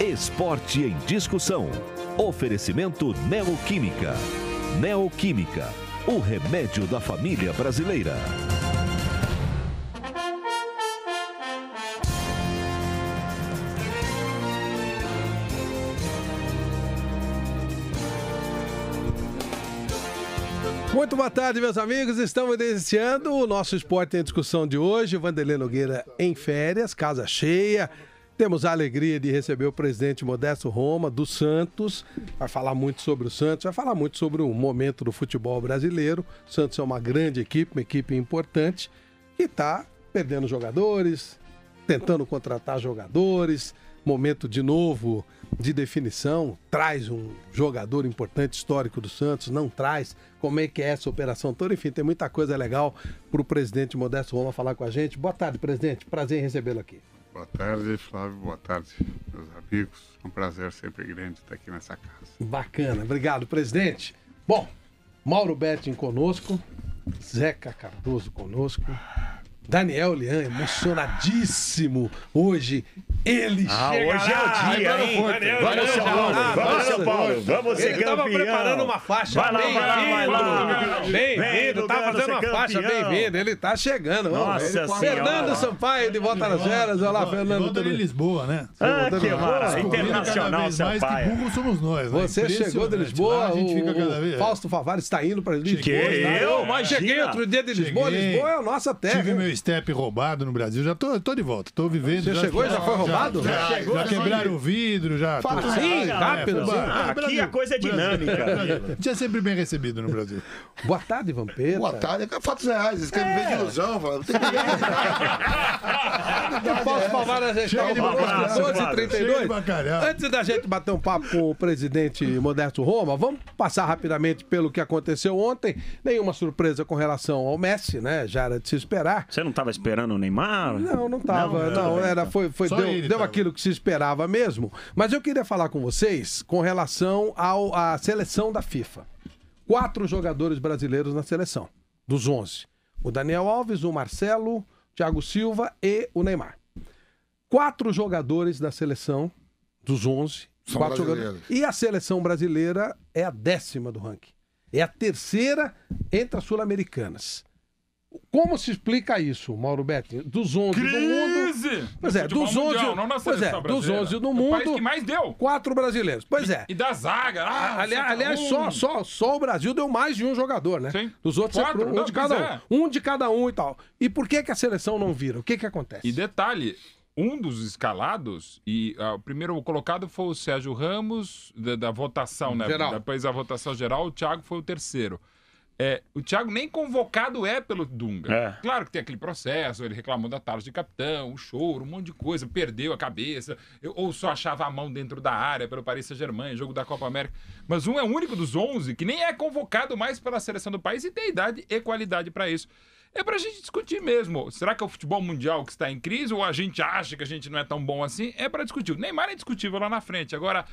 Esporte em discussão. Oferecimento Neoquímica. Neoquímica, o remédio da família brasileira. Muito boa tarde, meus amigos. Estamos iniciando o nosso Esporte em Discussão de hoje. Vanderlei Nogueira em férias, casa cheia. Temos a alegria de receber o presidente Modesto Roma, do Santos. Vai falar muito sobre o Santos, vai falar muito sobre o momento do futebol brasileiro. O Santos é uma grande equipe, uma equipe importante, e está perdendo jogadores, tentando contratar jogadores. Momento de novo de definição, traz um jogador importante histórico do Santos, não traz, como é que é essa operação toda, enfim, tem muita coisa legal para o presidente Modesto Roma falar com a gente. Boa tarde, presidente, prazer em recebê-lo aqui. Boa tarde, Flávio, boa tarde, meus amigos, é um prazer sempre grande estar aqui nessa casa. Bacana, obrigado, presidente. Bom, Mauro Betting conosco, Zeca Cardoso conosco, Daniel Lian, emocionadíssimo hoje. Ele Ah, chegará. hoje é o dia, hein? Daniel, Vamos, São Paulo, ah, vamos, São Paulo, vamos ser Ele tava campeão. preparando uma faixa. Vai lá, vai lá, vai lá. Bem-vindo, bem-vindo. Tá fazendo uma ser faixa, bem-vindo. Ele tá chegando. vamos. Nossa Ele- Senhora. Fernando Sampaio, de volta nas. Olha lá, Fernando. Tudo em Lisboa, né? Ah, que lá. maravilha. Internacional, vez mais que Sampaio. burro somos nós. né? Você chegou de. Lisboa, Lá a gente fica cada o, Fausto Favares está indo para Lisboa. Que está? eu? Imagina. Cheguei outro dia de Lisboa. Lisboa é a nossa terra. Tive meu step roubado no Brasil, já tô, tô de volta, tô vivendo. Você chegou e já foi roubado? Já, chegou já assim. quebraram o vidro, já. Sim, É, rápido, foi- assim. é, Aqui a coisa é dinâmica. Brasil. A gente é sempre bem recebido no Brasil. Boa tarde, Vampeta. Boa tarde, é fatos reais, eles querem viver de ilusão, fala, não tem O Fausto Favares já está de Um abraço, volta, Flávio. 12h32. Chega de bacalhau. Antes da gente bater um papo com o presidente Modesto Roma, vamos passar rapidamente pelo que aconteceu ontem. Nenhuma surpresa com relação ao Messi, né? Já era de se esperar. Você não estava esperando o Neymar? Não, não tava. Não, Não, era, foi, foi Só deu, deu aquilo que se esperava mesmo. Mas eu queria falar com vocês com relação ao, à seleção da FIFA. Quatro jogadores brasileiros na seleção, dos 11. O Daniel Alves, o Marcelo, o Thiago Silva e o Neymar. Quatro jogadores da seleção, dos 11. São quatro brasileiros. E a seleção brasileira é a décima do ranking. É a terceira entre as sul-americanas. Como se explica isso, Mauro Betti? Dos 11 do mundo. Crise! Pois é, dos 11, mundial, não na pois é, dos brasileira. 11 do O mundo, país que mais deu. quatro brasileiros. Pois é. E da zaga. Ah, aliás, só aliás um. só, só, só o Brasil deu mais de um jogador, né? Sim. Dos outros Quatro, sempre um não, de cada pois é. um. Um de cada um e tal. E por que, que a seleção não vira? O que, que acontece? E detalhe, um dos escalados, e ah, o primeiro colocado foi o Sérgio Ramos, da, da votação, né? Geral. Depois da votação geral, o Thiago foi o terceiro. É, o Thiago nem convocado é pelo Dunga. É. Claro que tem aquele processo, ele reclamou da tarde de capitão, o choro, um monte de coisa, perdeu a cabeça, eu- ou só achava a mão dentro da área pelo Paris Saint-Germain, jogo da Copa América. Mas um é o único dos 11 que nem é convocado mais pela seleção do país e tem idade e qualidade para isso. É pra gente discutir mesmo. Será que é o futebol mundial que está em crise ou a gente acha que a gente não é tão bom assim? É pra discutir. O Neymar é discutível lá na frente. Agora,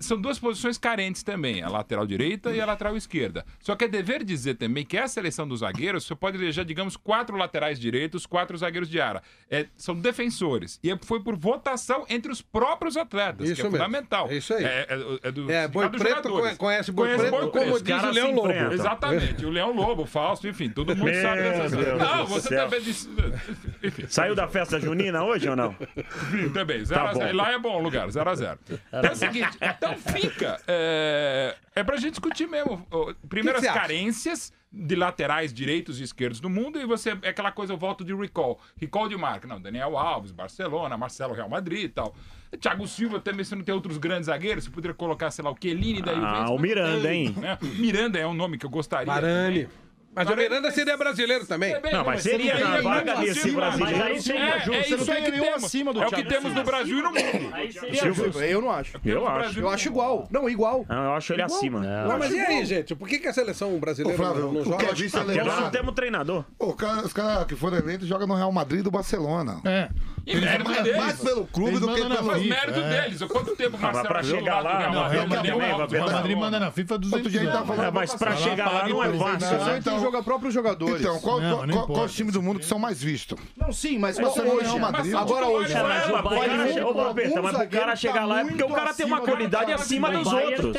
são duas posições carentes também, a lateral direita e a lateral esquerda. Só que é dever dizer também que a seleção dos zagueiros, você pode eleger, digamos, quatro laterais direitos, quatro zagueiros de área. É, são defensores. E é- foi por votação entre os próprios atletas, Isso que é mesmo. fundamental. É isso aí. É, é, é do É, Boi Preto jogadores. conhe- conhece Boi Conhece Preto, como diz o Leão Lobo. enfrentam. Exatamente. O Leão Lobo, o Fausto, enfim, todo mundo sabe dessas coisas. do Não, você céu. também disse. Enfim, Saiu da festa junina hoje ou não? também. Zero Tá a zero. bom. E lá é bom o lugar, 0 a 0 É o seguinte, então fica. É, é pra gente discutir mesmo. ó, Primeiro, Que que as você acha? carências de laterais direitos e esquerdos do mundo, e você. É aquela coisa, eu volto de recall. Recall de marca. Não, Daniel Alves, Barcelona, Marcelo Real Madrid e tal. Thiago Silva também, você não tem outros grandes zagueiros, você poderia colocar, sei lá, o Chiellini da Juventus, Ah, o Miranda, tem, hein? né? Miranda é um nome que eu gostaria. Varane. também. Mas o Miranda seria brasileiro também. Bem, Não, mas seria na vaga desse brasileiro. mas aí Sim, tem- é, Ju, é isso aí que temos. acima do É o que temos no Brasil e no mundo. Eu não acho. Eu acho. Eu acho igual. Não, igual. Eu acho ele acima. Não, mas e aí, gente? Por que, que a seleção brasileira não, joga? é Porque nós não temos treinador. Os caras que foram eleitos jogam no Real Madrid e do Barcelona. É. E mérito deles. Mais pelo clube do que pelo. Mas mérito é. deles. Quanto tempo o Ah, mas Marcelo pra chegar lá, não, O? Real Madrid, também, o. Madrid manda na FIFA 200 Outro dia ele tava anos. falando- É, mas pra chegar lá não é fácil. Não, né? então- Tem jogar próprios jogadores. Então, qual, Não, qual, não qual, os times do mundo que são mais vistos? Não, sim, mas hoje, você é Madrid, agora hoje. É, o ô, Vampeta, mas pro cara chegar lá é porque o cara tem uma qualidade acima dos outros.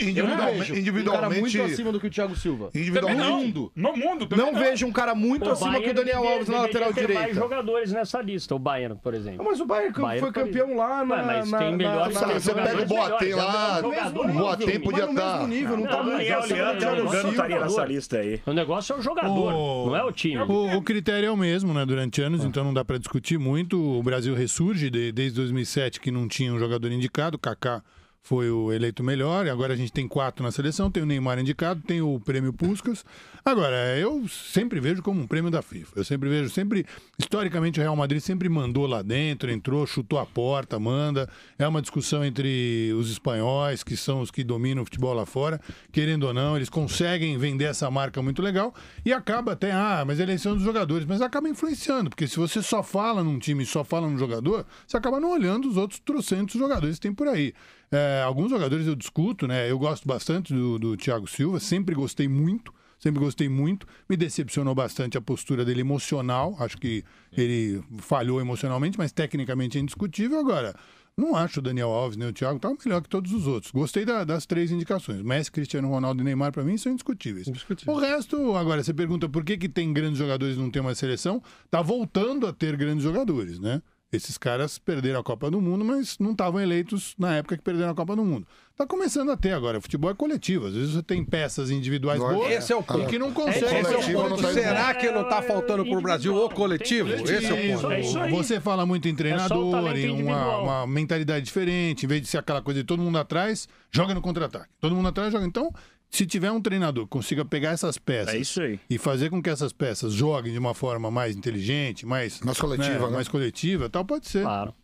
Individualmente, Um cara individualmente, muito acima do que o Thiago Silva. Individualmente. No mundo. Não vejo um cara muito O acima que o Daniel Alves na lateral ter mais direita. jogadores nessa lista, o Bayern, por exemplo. Mas o Bayern, Bayern foi campeão lá na. Mas na- tem na- melhores na- tem você pega o Boateng lá, é o Boateng podia Mas no mesmo estar. nível, não tá Não, no não, mesmo É, o Leandro, Lugano estaria nessa lista aí. O negócio é o jogador, O- não é o time. O, o critério é o mesmo, né? Durante anos, então não dá para discutir muito. O Brasil ressurge de- desde 2007, que não tinha um jogador indicado. O Kaká foi o eleito melhor. E agora a gente tem quatro na seleção. Tem o Neymar indicado, tem o prêmio Puskas. Agora, eu sempre vejo como um prêmio da FIFA. Eu sempre vejo, sempre. Historicamente, o Real Madrid sempre mandou lá dentro, entrou, chutou a porta, manda. É uma discussão entre os espanhóis, que são os que dominam o futebol lá fora. Querendo ou não, eles conseguem vender essa marca muito legal. E acaba até, ah, mas é eleição dos jogadores. Mas acaba influenciando, porque se você só fala num time, só fala num jogador, você acaba não olhando os outros trocentos jogadores que tem por aí. É, alguns jogadores eu discuto, né? Eu gosto bastante do, do Thiago Silva, sempre gostei muito. Sempre gostei muito. Me decepcionou bastante a postura dele emocional. Acho que ele falhou emocionalmente, mas tecnicamente é indiscutível. Agora, não acho o Daniel Alves nem o Thiago tá melhor que todos os outros. Gostei da- das três indicações. Messi, Cristiano Ronaldo e Neymar, para mim, são indiscutíveis. O resto, agora, você pergunta por que, que tem grandes jogadores e não tem uma seleção? Tá voltando a ter grandes jogadores, né? Esses caras perderam a Copa do Mundo, mas não estavam eleitos na época que perderam a Copa do Mundo. Tá começando a ter agora. Futebol é coletivo. Às vezes você tem peças individuais boas Esse é o e ponto. que não consegue. Esse é o ponto. tá Será que não tá faltando pro Brasil o coletivo? Esse é o ponto. é. Você fala muito em É treinador, talento em uma, uma mentalidade diferente, em vez de ser aquela coisa de todo mundo atrás, joga no contra-ataque. Todo mundo atrás joga. Então, se tiver um treinador que consiga pegar essas peças É isso aí. e fazer com que essas peças joguem de uma forma mais inteligente, mais, Mais coletiva, né? mais coletiva, tal, pode ser. Claro.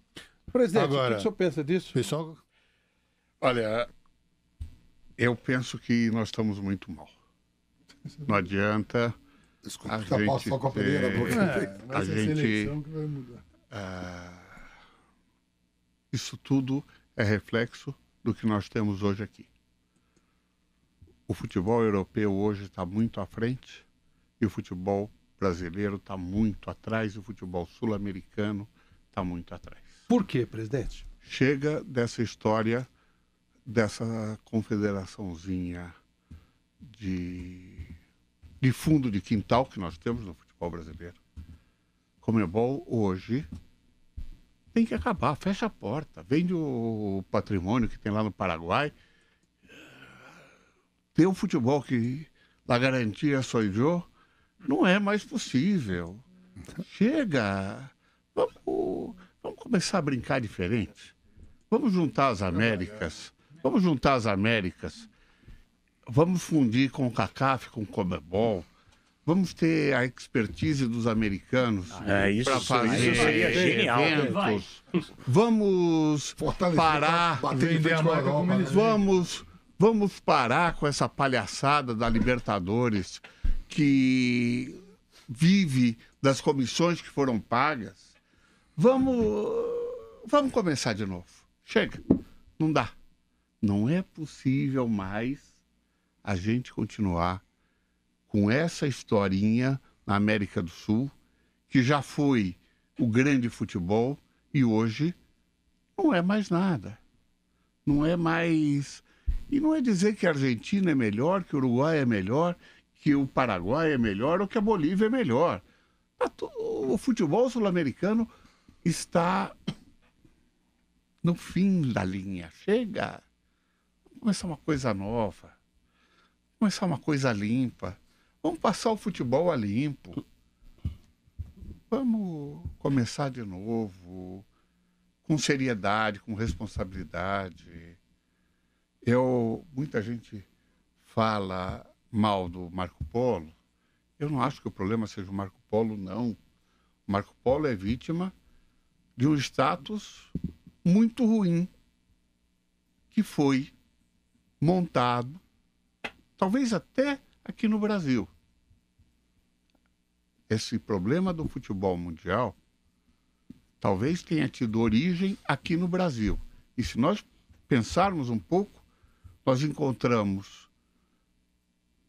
Presidente, Agora- o que o senhor pensa disso? Pessoal, Olha, eu penso que nós estamos muito mal. Não adianta Desculpa, a gente só com a ter- na boca. a gente que vai mudar. ah, isso tudo é reflexo do que nós temos hoje aqui. O futebol europeu hoje está muito à frente e o futebol brasileiro está muito atrás e o futebol sul-americano está muito atrás. Por quê, presidente? chega dessa história dessa confederaçãozinha de, de fundo de quintal que nós temos no futebol brasileiro. Comebol hoje tem que acabar, fecha a porta, vende o patrimônio que tem lá no Paraguai, ter o futebol que a garantia sou eu, não é mais possível. Chega, vamos, vamos começar a brincar diferente. Vamos juntar as Américas. Vamos juntar as Américas. Vamos fundir com o CACAF, com o Comebol. Vamos ter a expertise dos americanos É, isso, para isso fazer seria genial. eventos. Vamos Fortalecer, parar, bater de Vender a marca Europa, como né? eles vamos, vamos parar com essa palhaçada da Libertadores que vive das comissões que foram pagas. Vamos, vamos começar de novo. Chega, não dá. Não é possível mais a gente continuar com essa historinha na América do Sul, que já foi o grande futebol e hoje não é mais nada. Não é mais. E não é dizer que a Argentina é melhor, que o Uruguai é melhor, que o Paraguai é melhor ou que a Bolívia é melhor. O futebol sul-americano está no fim da linha. Chega. Vamos começar uma coisa nova. Vamos começar uma coisa limpa. Vamos passar o futebol a limpo. Vamos começar de novo, com seriedade, com responsabilidade. Eu, muita gente fala mal do Marco Polo. Eu não acho que o problema seja o Marco Polo, não. O Marco Polo é vítima de um status muito ruim que foi montado, talvez até aqui no Brasil. Esse problema do futebol mundial talvez tenha tido origem aqui no Brasil. E se nós pensarmos um pouco, nós encontramos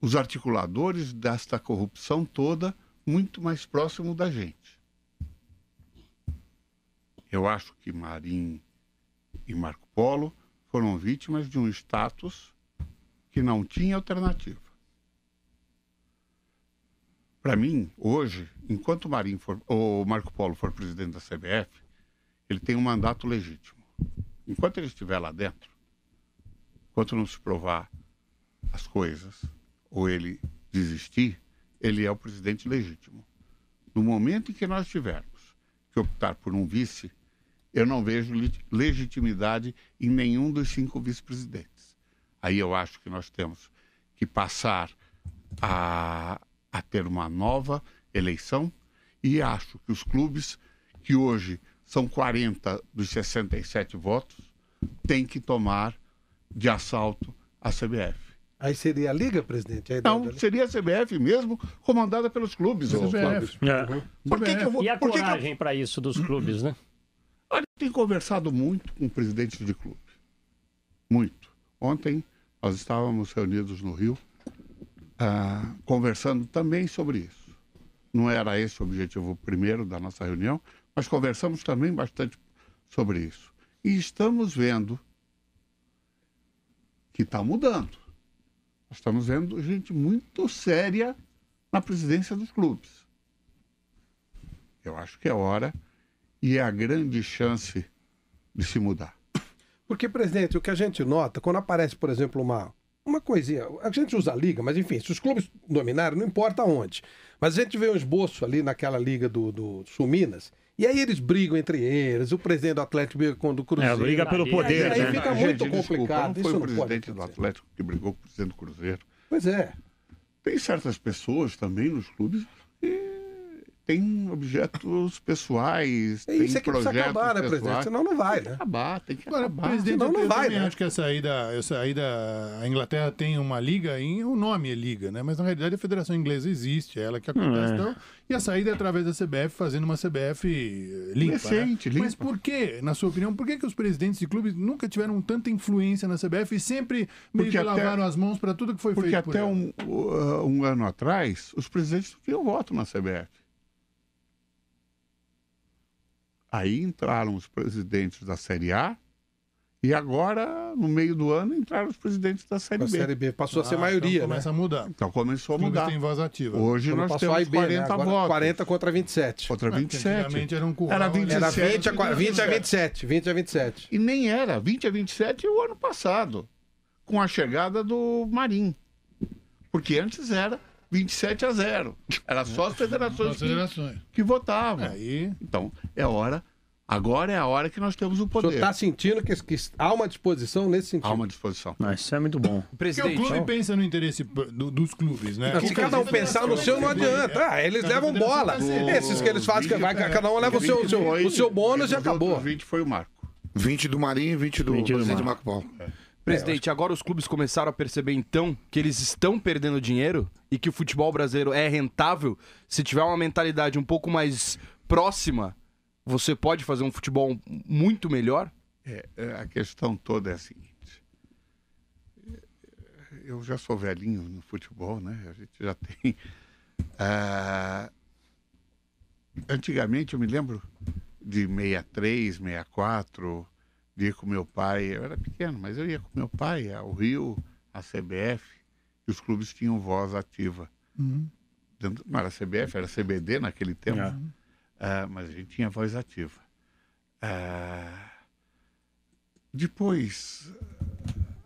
os articuladores desta corrupção toda muito mais próximo da gente. Eu acho que Marim e Marco Polo foram vítimas de um status que não tinha alternativa. Para mim, hoje, enquanto Marim for, ou Marco Polo for presidente da CBF, ele tem um mandato legítimo. Enquanto ele estiver lá dentro, enquanto não se provar as coisas, ou ele desistir, ele é o presidente legítimo. No momento em que nós tivermos que optar por um vice, eu não vejo le- legitimidade em nenhum dos cinco vice-presidentes. Aí eu acho que nós temos que passar a, a ter uma nova eleição e acho que os clubes, que hoje são 40 dos 67 votos, têm que tomar de assalto a CBF. Aí seria a Liga, presidente? A Não, seria a CBF mesmo, comandada pelos clubes. ô, Flávio. Por que, que eu vou. E a por que que eu- coragem para isso dos clubes, né? Olha, eu tenho conversado muito com presidentes de clube. Muito. Ontem nós estávamos reunidos no Rio, ah, conversando também sobre isso. Não era esse o objetivo primeiro da nossa reunião, mas conversamos também bastante sobre isso. E estamos vendo que está mudando. Nós estamos vendo gente muito séria na presidência dos clubes. Eu acho que é hora e é a grande chance de se mudar. Porque, presidente, o que a gente nota, quando aparece, por exemplo, uma, uma coisinha, a gente usa a liga, mas enfim, se os clubes dominarem, não importa onde. Mas a gente vê um esboço ali naquela liga do, do Sul Minas, e aí eles brigam entre eles, o presidente do Atlético briga com o do Cruzeiro. É, briga pelo poder, aí, né? fica Gente, muito desculpa, complicado. não foi Isso o não presidente do acontecer. Atlético que brigou com o presidente do Cruzeiro. Pois é. Tem certas pessoas também nos clubes têm objetos pessoais, É isso é que precisa acabar, né, presidente? pessoais. Senão não vai, Tem que né? acabar, tem que Agora, acabar. presidente, senão não eu vai, né? acho que a saída, a saída, a Inglaterra tem uma liga, e o nome é liga, né? Mas na realidade a Federação Inglesa existe, é ela que acontece. é. Então, e a saída é através da CBF, fazendo uma CBF limpa. Decente, né? limpa. Mas por que, na sua opinião, por que, que os presidentes de clubes nunca tiveram tanta influência na CBF e sempre meio Porque que lavaram as mãos para tudo que foi Porque feito por até ela? um, uh, um ano atrás, os presidentes não tinham voto na CBF. Aí entraram os presidentes da Série A e agora, no meio do ano, entraram os presidentes da Série A B. Série B passou a ser Ah, maioria, então né? começa a mudar. Então começou a mudar. têm voz ativa. Hoje Quando nós temos B, né? 40 Agora votos. 40 contra 27. Contra Ah, porque 27. Antigamente era um curral, Era né? 27. Era 20 a, 27. 4, 20 a 27. 20 a 27. E nem era 20 a 27 o ano passado, com a chegada do Marim. Porque antes era 27 a 0. Era só as federações As que, federações. que votavam. Aí, Então, é hora. Agora é a hora que nós temos o poder. está sentindo que, que há uma disposição nesse sentido? Há uma disposição. Ah, isso é muito bom. porque o Presidente, clube pensa no interesse do- dos clubes, né? Se cada um pensar no seu, não adianta. Ah, eles levam bola. Esses que eles fazem, que vai, cada um leva o seu, o seu, o seu bônus e acabou. outros 20 foi o Marco. 20 do Marinho e 20 do 20 do presidente Marco. Marco Paulo. Presidente, agora os clubes começaram a perceber então que eles estão perdendo dinheiro e que o futebol brasileiro é rentável. Se tiver uma mentalidade um pouco mais próxima, você pode fazer um futebol muito melhor? É, é, a questão toda é a seguinte. Eu já sou velhinho no futebol, né? A gente já tem. ah, antigamente, eu me lembro de 63, 64, ir com meu pai. Eu era pequeno, mas eu ia com meu pai ao Rio, à CBF, e os clubes tinham voz ativa. Dentro- Não era CBF, era CBD naquele tempo. É. Ah, mas a gente tinha voz ativa. Ah, depois,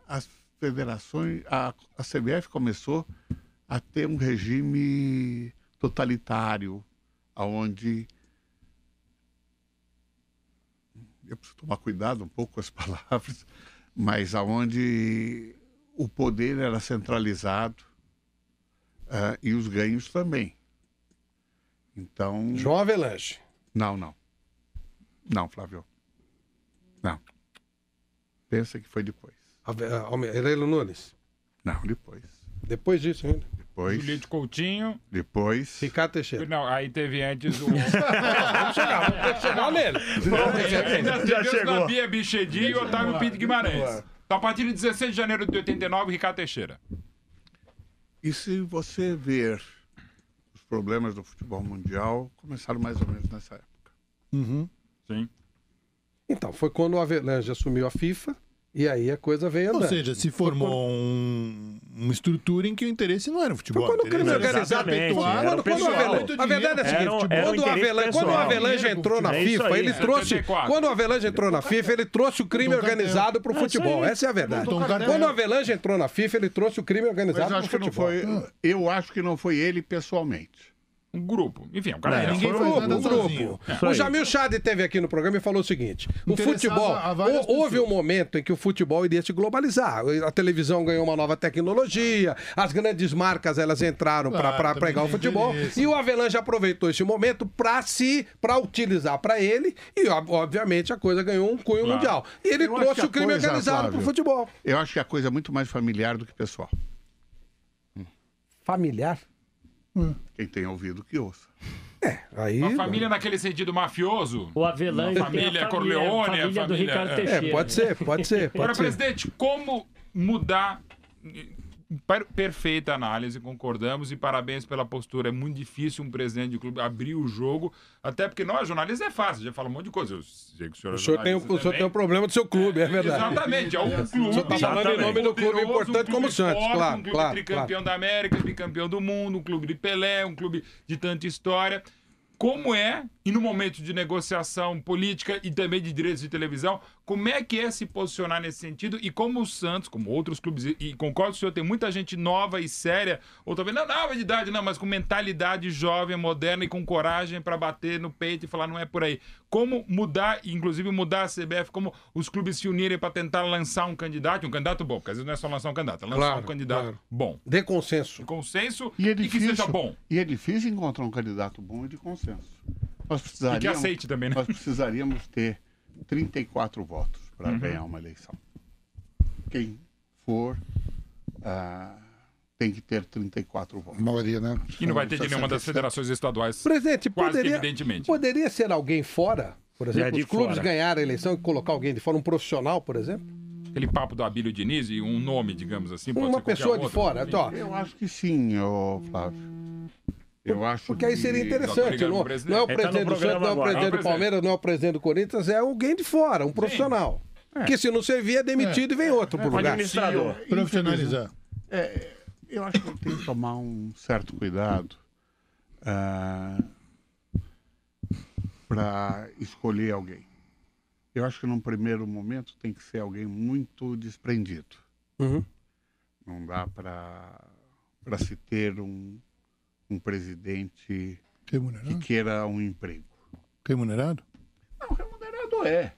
as federações, a, a CBF começou a ter um regime totalitário, onde eu preciso tomar cuidado um pouco com as palavras, mas aonde o poder era centralizado ah, e os ganhos também. Então, João Avelanche. não, não. Não, Flávio. Não. Pensa que foi depois. Ave- ah, Nunes. Não, depois. Depois disso ainda. Depois, Juliette Coutinho. depois, Ricardo Teixeira. Não, aí teve antes o. Vamos chegar, vamos chegar nele. Ainda Já teve chegou. Bia Bichedi e Otávio Pinto Guimarães. Então, a partir de 16 de janeiro de 89, Ricardo Teixeira. E se você ver os problemas do futebol mundial, começaram mais ou menos nessa época. Uhum. Sim. Então, foi quando o Avelange assumiu a FIFA e aí a coisa veio andando. Ou seja, se formou um- uma estrutura em que o interesse não era o futebol. Quando o crime organizado quando, quando, quando. Avelange, a verdade é a seguinte, Era era quando, o quando o. Avelange entrou na É FIFA, aí. ele trouxe, 74. quando o Avelange entrou na FIFA, ele trouxe o crime Botou um organizado para o É futebol. Essa é a verdade. Cartel. Quando o Avelange entrou na FIFA, ele trouxe o crime organizado eu para o acho que não futebol. foi. Eu acho que não foi ele pessoalmente. Um grupo. Enfim, o cara Não, era. ninguém O faz grupo, nada o grupo. sozinho. O Jamil Chad esteve aqui no programa e falou o seguinte: o futebol. Houve um momento em que o futebol iria se globalizar. A televisão ganhou uma nova tecnologia, as grandes marcas elas entraram Claro, para também pregar o futebol. E o Avelange aproveitou esse momento para se para utilizar para ele e ob- obviamente a coisa ganhou um cunho mundial. E ele Eu trouxe o crime coisa, organizado para o futebol. Eu acho que a coisa é muito mais familiar do que pessoal. Familiar? Quem tem ouvido que ouça. Aí Uma família naquele sentido mafioso. O Avelange Uma família tem a Corleone, a família, do família- Ricardo é. Teixeira. é, pode ser, pode ser, Agora, pode ser. presidente, como mudar. Per- Perfeita análise, concordamos e parabéns pela postura. É muito difícil um presidente de clube abrir o jogo, até porque nós, jornalistas, é fácil, já fala um monte de coisa. Eu sei que o senhor é O senhor, tem, o jornalista senhor tem um problema do seu clube, é verdade. Exatamente, é um clube. O senhor tá falando em nome do clube importante um como o clube Santos, forte, claro, Um clube claro, tricampeão da América, bicampeão do mundo, um clube de Pelé, um clube de tanta história. Como é, e no momento de negociação política e também de direitos de televisão, como é que é se posicionar nesse sentido e como o Santos, como outros clubes, e, e concordo com o senhor, tem muita gente nova e séria, ou talvez não nova de idade, não, mas com mentalidade jovem, moderna e com coragem para bater no peito e falar não é por aí. Como mudar, inclusive mudar a CBF, como os clubes se unirem para tentar lançar um candidato, um candidato bom, porque às vezes não é só lançar um candidato, é lançar Claro, um candidato claro. bom. Dê consenso. De consenso E é que difícil, seja bom. E é difícil encontrar um candidato bom e de consenso. Nós E que precisaríamos, aceite também, né? nós precisaríamos ter 34 votos para Uhum. ganhar uma eleição. Quem for ah, tem que ter 34 votos. A maioria, né? E não vai ter de nenhuma das 67. federações estaduais. Presidente, poderia, evidentemente. poderia ser alguém fora? Por exemplo, É, de os clubes ganharem a eleição e colocar alguém de fora, um profissional, por exemplo? Aquele papo do Abílio Diniz e um nome, digamos assim. pode Uma pessoa de fora. Ó, Eu acho que sim, ô, Flávio. Eu acho porque aí seria interessante. Não, não é o Ele tá no presidente do Santos, não é o presidente do Não, Palmeiras, não é o presidente do Corinthians, é alguém de fora, um profissional. Que se não servir é demitido e vem outro pro Um lugar. administrador. Profissionalizar. É, eu acho que tem que tomar um certo cuidado para escolher alguém. Eu acho que num primeiro momento tem que ser alguém muito desprendido. Uhum. Não dá para se ter um, um presidente que Remunerado? queira um emprego. Remunerado? Não, remunerado é.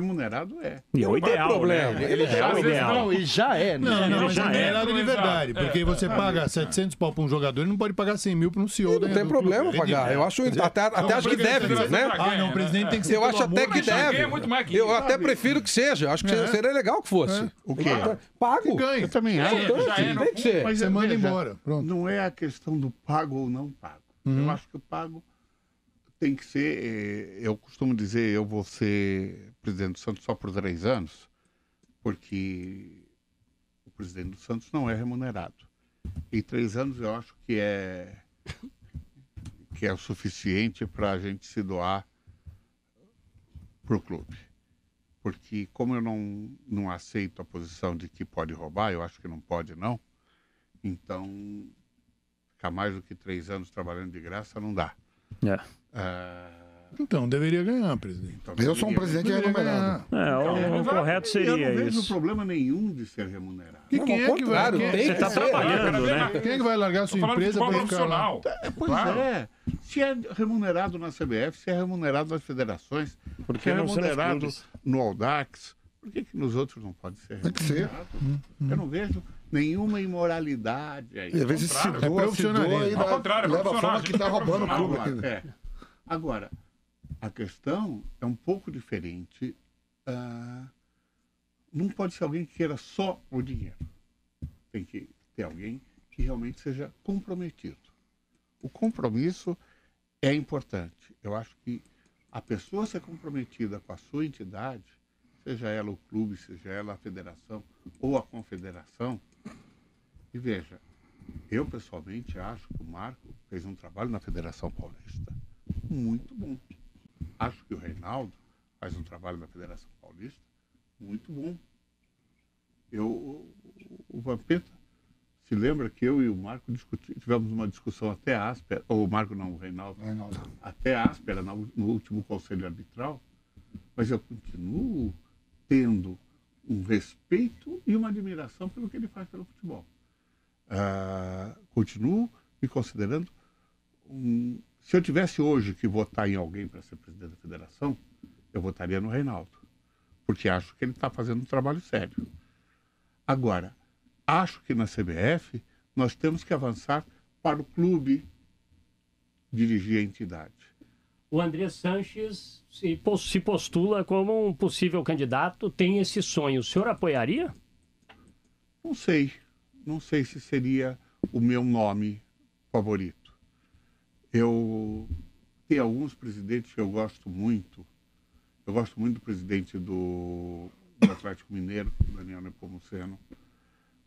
Remunerado é. E é o ideal, problema. né? Ele é já- o às vezes ideal. Não, e já é, né? Não, não, ele mas já é. remunerado de verdade. É, Porque você paga 700 pau pra um jogador e não pode pagar 100 mil pra um CEO da Não tem problema pagar. Eu acho até, até acho que deve, né? Ah, não, o presidente tem que ser Eu acho até que deve. Eu até prefiro que seja. Acho que É. seria legal que fosse. O quê? Pago. Eu também acho. É, não- tem que ser. Mas Você manda embora. Pronto. Não é a questão do pago ou não pago. Eu acho que o pago tem que ser. eh, Eu costumo dizer, eu vou ser presidente do Santos só por três anos, porque o presidente do Santos não é remunerado. Em três anos eu acho que é que é o suficiente para a gente se doar para o clube. Porque como eu não, não aceito a posição de que pode roubar, eu acho que não pode não, então ficar mais do que três anos trabalhando de graça não dá. É. Ah, Então, deveria ganhar, presidente. então Eu sou um deveria- presidente Deveria remunerado. É, o, o correto Eu seria não vejo isso. problema nenhum de ser remunerado. E quem é que vai, contrário, quem, tem Você tá ser. trabalhando, né? quem é que vai largar a sua empresa pra ficar lá? profissional. É, pois Claro. é. Se é remunerado na CBF, se é remunerado nas federações, Por se é remunerado no Audax, por que, que nos outros não pode ser Tem que ser. remunerado? Eu não vejo nenhuma imoralidade aí. E às vezes se contrário, doa, se doa e Ao contrário, é leva a fama profissional, que tá roubando o clube é. Agora, a questão é um pouco diferente. ah, não pode ser alguém que queira só o dinheiro. Tem que ter alguém que realmente seja comprometido. O compromisso é importante. Eu acho que a pessoa ser comprometida com a sua entidade, seja ela o clube, seja ela a federação ou a confederação, e veja, eu pessoalmente acho que o Marco fez um trabalho na Federação Paulista muito bom. Acho que o Reinaldo faz um trabalho na Federação Paulista muito bom. Eu, o- o Vampeta se lembra que eu e o Marco discuti- tivemos uma discussão até áspera, ou o Marco não, o Reinaldo, até áspera no, no último conselho arbitral, mas eu continuo tendo um respeito e uma admiração pelo que ele faz pelo futebol. Ah, continuo me considerando um. Se eu tivesse hoje que votar em alguém para ser presidente da federação, eu votaria no Reinaldo, porque acho que ele está fazendo um trabalho sério. Agora, acho que na CBF nós temos que avançar para o clube dirigir a entidade. O André Sanches se pos- se postula como um possível candidato, tem esse sonho. O senhor apoiaria? Não sei. Não sei se seria o meu nome favorito. Eu tenho alguns presidentes que eu gosto muito. Eu gosto muito do presidente do, do Atlético Mineiro, Daniel Nepomuceno.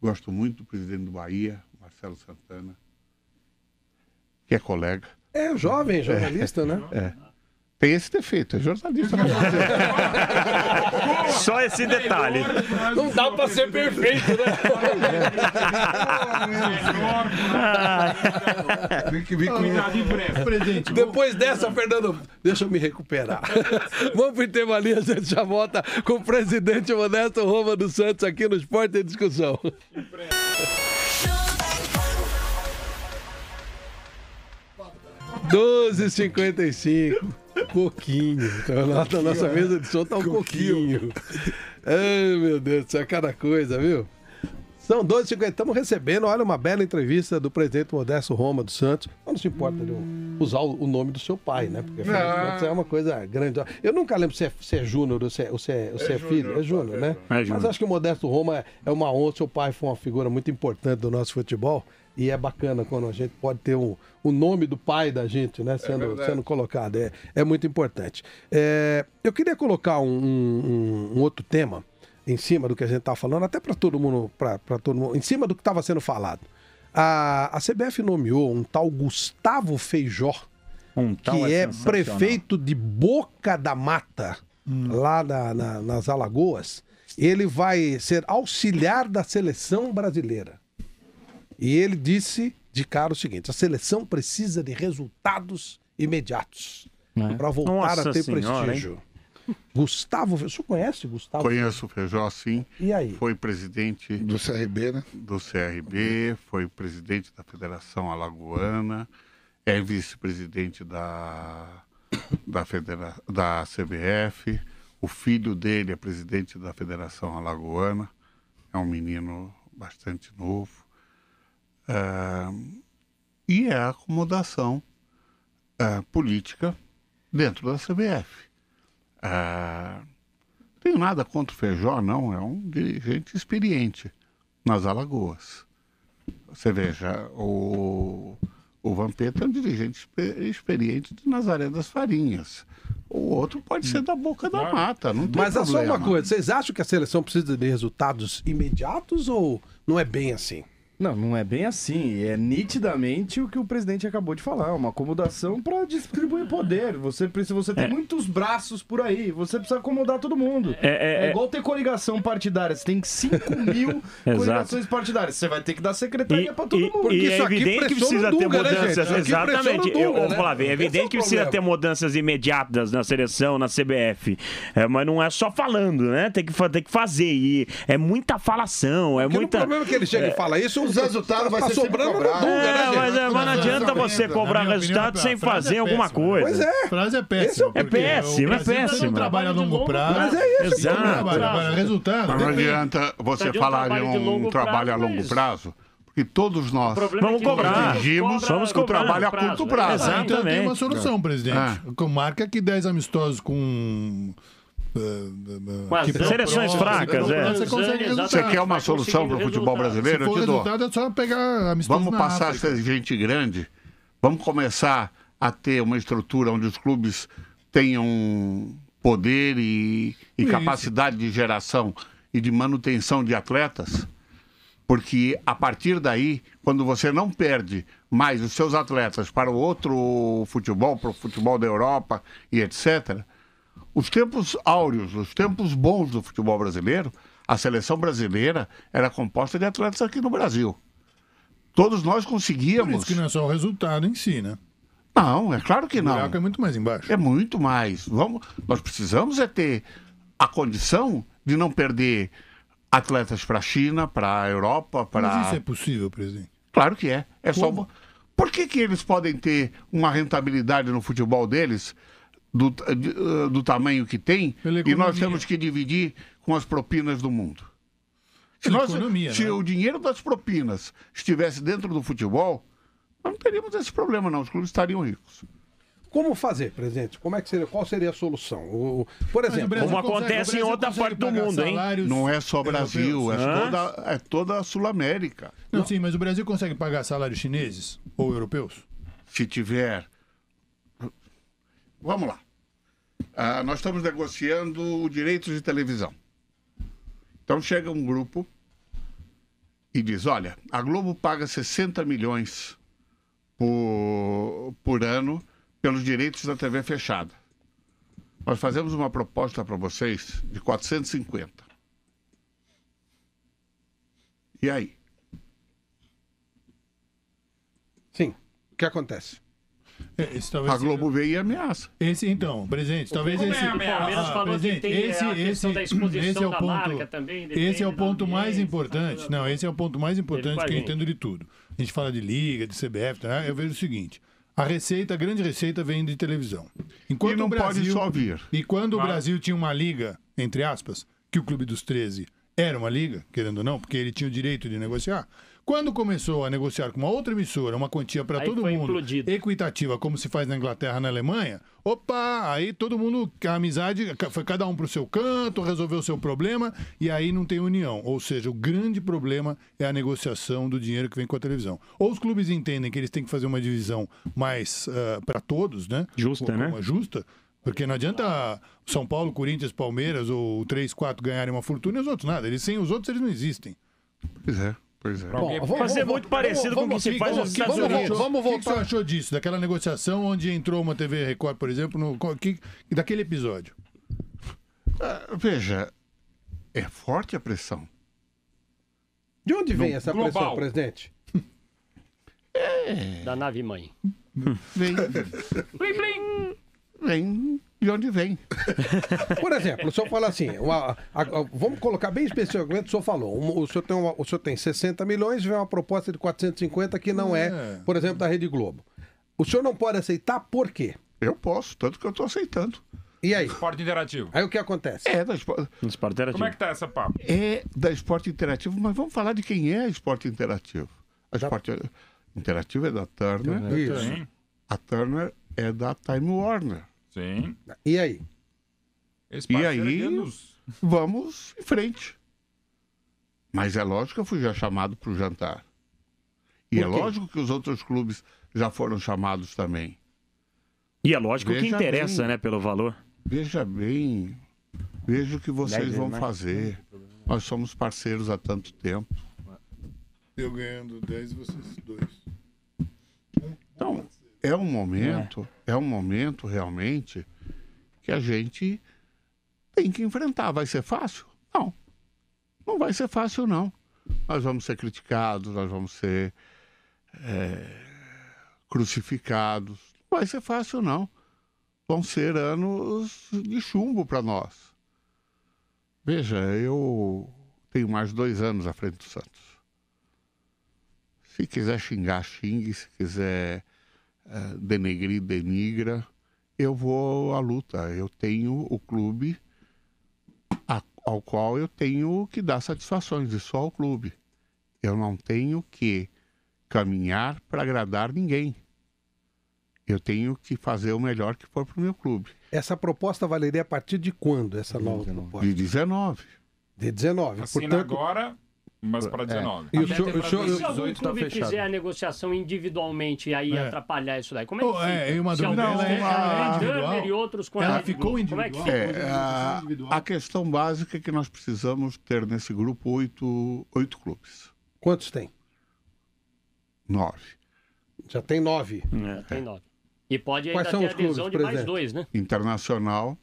Gosto muito do presidente do Bahia, Marcelo Santana, que é colega. É jovem, jornalista, né? É. Tem esse defeito, é jornalista. Só esse detalhe. Não dá pra ser perfeito, né? Vem que vir. Depois dessa, Fernando, deixa eu me recuperar. Vamos pro ali a gente já volta com o presidente Modesto Roma dos Santos aqui no Esporte em Discussão. Depressa. 12h55. Coquinho. Então, na, nossa é. mesa de som tá um coquinho. coquinho. Ai, meu Deus do céu, é cada coisa, viu? São 12h50. Estamos recebendo, olha, uma bela entrevista do presidente Modesto Roma dos Santos. Não se importa de usar o, nome do seu pai, né? Porque é uma coisa grande. Eu nunca lembro se é, se é Júnior ou se é, ou se é, se é, é filho. Júnior, é né? Júnior, né? É Mas acho que o Modesto Roma é uma honra. Seu pai foi uma figura muito importante do nosso futebol. E é bacana quando a gente pode ter um, o nome do pai da gente, né? Sendo, sendo colocado. É, é muito importante. É, eu queria colocar um- um- um outro tema em cima do que a gente está falando, até para todo mundo, para todo mundo, em cima do que estava sendo falado. A, a CBF nomeou um tal Gustavo Feijó, Um tal que é, sensacional. prefeito de Boca da Mata, lá na- na- nas Alagoas. Ele vai ser auxiliar da seleção brasileira. E ele disse de cara o seguinte: a seleção precisa de resultados imediatos para voltar Nossa a ter Senhora, prestígio. Gustavo, o senhor conhece Gustavo? Conheço o Feijó, sim. E aí? Foi presidente Do CRB, né? do CRB, foi presidente da Federação Alagoana, é vice-presidente da, da, federa, da CBF, o filho dele é presidente da Federação Alagoana, é um menino bastante novo. Ah, e é a acomodação ah, política dentro da CBF. Ah, não tenho nada contra o Feijó, não, é um dirigente experiente nas Alagoas. Você veja, o, o Vampeta é um dirigente expe- experiente de Nazaré das Farinhas. O outro pode ser da boca da mata, não tem Mas é só problema. uma coisa: vocês acham que a seleção precisa de resultados imediatos ou não é bem assim? Não, não é bem assim. É nitidamente o que o presidente acabou de falar. Uma acomodação para distribuir poder. Você precisa, você tem É. muitos braços por aí. Você precisa acomodar todo mundo. É, é, é. igual ter coligação partidária. Você tem 5 mil coligações partidárias. Você vai ter que dar secretaria para todo mundo. e é isso aqui evidente que precisa ter né, mudanças. Isso pressiona Exatamente. Dunga, Eu, né? Flávio, é evidente é que precisa ter mudanças imediatas na seleção, na CBF. É, mas não é só falando, né? Tem que, tem que fazer. E é muita falação, é Porque muita. o problema é que ele chega e fala isso, Os resultados vai tá ser sobrando no cobrado. Dunga, né, É, gente? mas, é, mas não adianta você Na cobrar resultado a sem fazer é alguma coisa. Pois é. A frase é é péssima. o- É porque péssima, o é péssima. Não trabalha a longo prazo. Mas é isso, Exato. Não trabalha, agora, resultado. Não adianta você Tá falar de trabalho de um trabalho a longo prazo, porque todos nós Vamos cobrar. exigimos Vamos o trabalho a curto prazo. Exato. Então tem Exatamente. uma solução, presidente. Ah. Com- Marca aqui 10 amistosos com Com as que seleções fracas, é. Você consegue. Você quer uma solução para o futebol brasileiro? Se Eu for te dou. resultado, é só pegar Vamos na passar a África. ser gente grande. Vamos começar a ter uma estrutura onde os clubes tenham poder e, e capacidade de geração e de manutenção de atletas. Porque a partir daí, quando você não perde mais os seus atletas para o outro futebol, para o futebol da Europa e etc., os tempos áureos, os tempos bons do futebol brasileiro, a seleção brasileira era composta de atletas aqui no Brasil. Todos nós Por conseguíamos. isso que não é só o resultado em si, né? Não, é claro que O não. buraco é muito mais embaixo. É muito mais. Vamos, nós precisamos é ter a condição de não perder atletas para a China, para a Europa, Mas para. isso é possível, presidente. Claro que é. É só. Como? Por que, que eles podem ter uma rentabilidade no futebol deles do, eh, do tamanho que tem e nós temos que dividir com as propinas do mundo? Se, nós- economia, se né? o dinheiro das propinas estivesse dentro do futebol, nós não teríamos esse problema, não. Os clubes estariam ricos. Como fazer, presidente? Como é que seria? Qual seria a solução? O- o- por exemplo, Como consegue- acontece em outra parte do mundo, hein? Não é só Brasil, é toda, é toda a Sul-América. Não, sim, mas o Brasil consegue pagar salários chineses ou europeus? Se tiver. Vamos lá. Ah, nós estamos negociando direitos de televisão. Então chega um grupo e diz: olha, a Globo paga 60 milhões por, por ano pelos direitos da TV fechada. Nós fazemos uma proposta para vocês de 450. E aí? sim. O que acontece? É, esse talvez A Globo veio e ameaça. Esse, então, presidente, talvez Como é esse. a O Palmeiras Ah, falou que tem esse, a questão esse, da exposição esse é o da ponto, marca também. Esse é o ponto mais audiência, importante. Não, esse é o ponto mais importante que eu entendo de tudo. A gente fala de liga, de CBF, tá? eu vejo o seguinte: a receita, a grande receita vem de televisão. Enquanto E não o Brasil, pode só vir. E quando o. Brasil tinha uma liga, entre aspas, que o Clube dos 13 era uma liga, querendo ou não, porque ele tinha o direito de negociar. Quando começou a negociar com uma outra emissora, uma quantia para todo mundo implodido. equitativa, como se faz na Inglaterra, na Alemanha, opa, aí todo mundo, a amizade, foi cada um para o seu canto, resolveu o seu problema, e aí não tem união. Ou seja, o grande problema é a negociação do dinheiro que vem com a televisão. Ou os clubes entendem que eles têm que fazer uma divisão mais para todos, né? Justa, Como né? justa. Porque não adianta São Paulo, Corinthians, Palmeiras ou 3, 4 ganharem uma fortuna e os outros nada. Eles sem os outros eles não existem. Pois é, pois é. Alguém- Fazer muito parecido com o que se faz nos Estados vamos- Unidos. vamos O que você voltar. achou disso? Daquela negociação onde entrou uma TV Record, por exemplo, no, que, daquele episódio? Ah, veja, é forte a pressão. De onde vem No essa global. pressão, presidente? Da nave mãe. Vem, Plim, plim. vem de onde vem. Por exemplo, o senhor fala assim, uma- a- a- vamos colocar bem especificamente, o senhor falou, um- o, senhor tem uma- o senhor tem 60 milhões, vem uma proposta de 450 que não é, É. por exemplo, da Rede Globo. O senhor não pode aceitar por quê? Eu posso, tanto que eu estou aceitando. E aí? Esporte interativo. Aí o que acontece? É da, espo- esporte interativo. Como é que tá essa papo? é da Esporte Interativo, mas vamos falar de quem é a Esporte Interativo. A. Esporte Interativo é da Turner, Isso. Sim, a Turner é da Time Warner. Sim. E aí? Esse E aí? é Vamos em frente. Mas é lógico que eu fui já chamado para o jantar. E é lógico que os outros clubes já foram chamados também. E é lógico que Veja interessa, bem. né, pelo valor. Veja bem, veja o que vocês vão mais. fazer. Nós somos parceiros há tanto tempo. Eu ganhando 10 e vocês dois. Então, é um momento, é um momento realmente que a gente tem que enfrentar. Vai ser fácil? Não. Não vai ser fácil, não. Nós vamos ser criticados, nós vamos ser é, crucificados. Não vai ser fácil, não. Vão ser anos de chumbo para nós. Veja, eu tenho mais dois anos à frente do Santos. Se quiser xingar, xingue. Se quiser eh, denegrir, denigra. Eu vou à luta. Eu tenho o clube a- ao qual eu tenho que dar satisfações, e só ao clube. Eu não tenho que caminhar para agradar ninguém. Eu tenho que fazer o melhor que for para o meu clube. Essa proposta valeria a partir de quando, essa nova proposta? De 19. De 19. Assina Portanto, agora, mas para 19. e o senhor, o senhor- se algum 18 tá clube fechado. fizer a negociação individualmente e aí É. atrapalhar isso daí? Como é que Oh, é, e uma Se dúvida, alguns ela é- é a individual? E outros com Ela a ficou Bull. Como é que individual? fica? É, a, a questão básica é que nós precisamos ter nesse grupo oito, oito clubes. quantos tem? Nove. Já tem nove. Tem nove. E pode Quais ainda são ter os clubes, de mais dois, né? Internacional,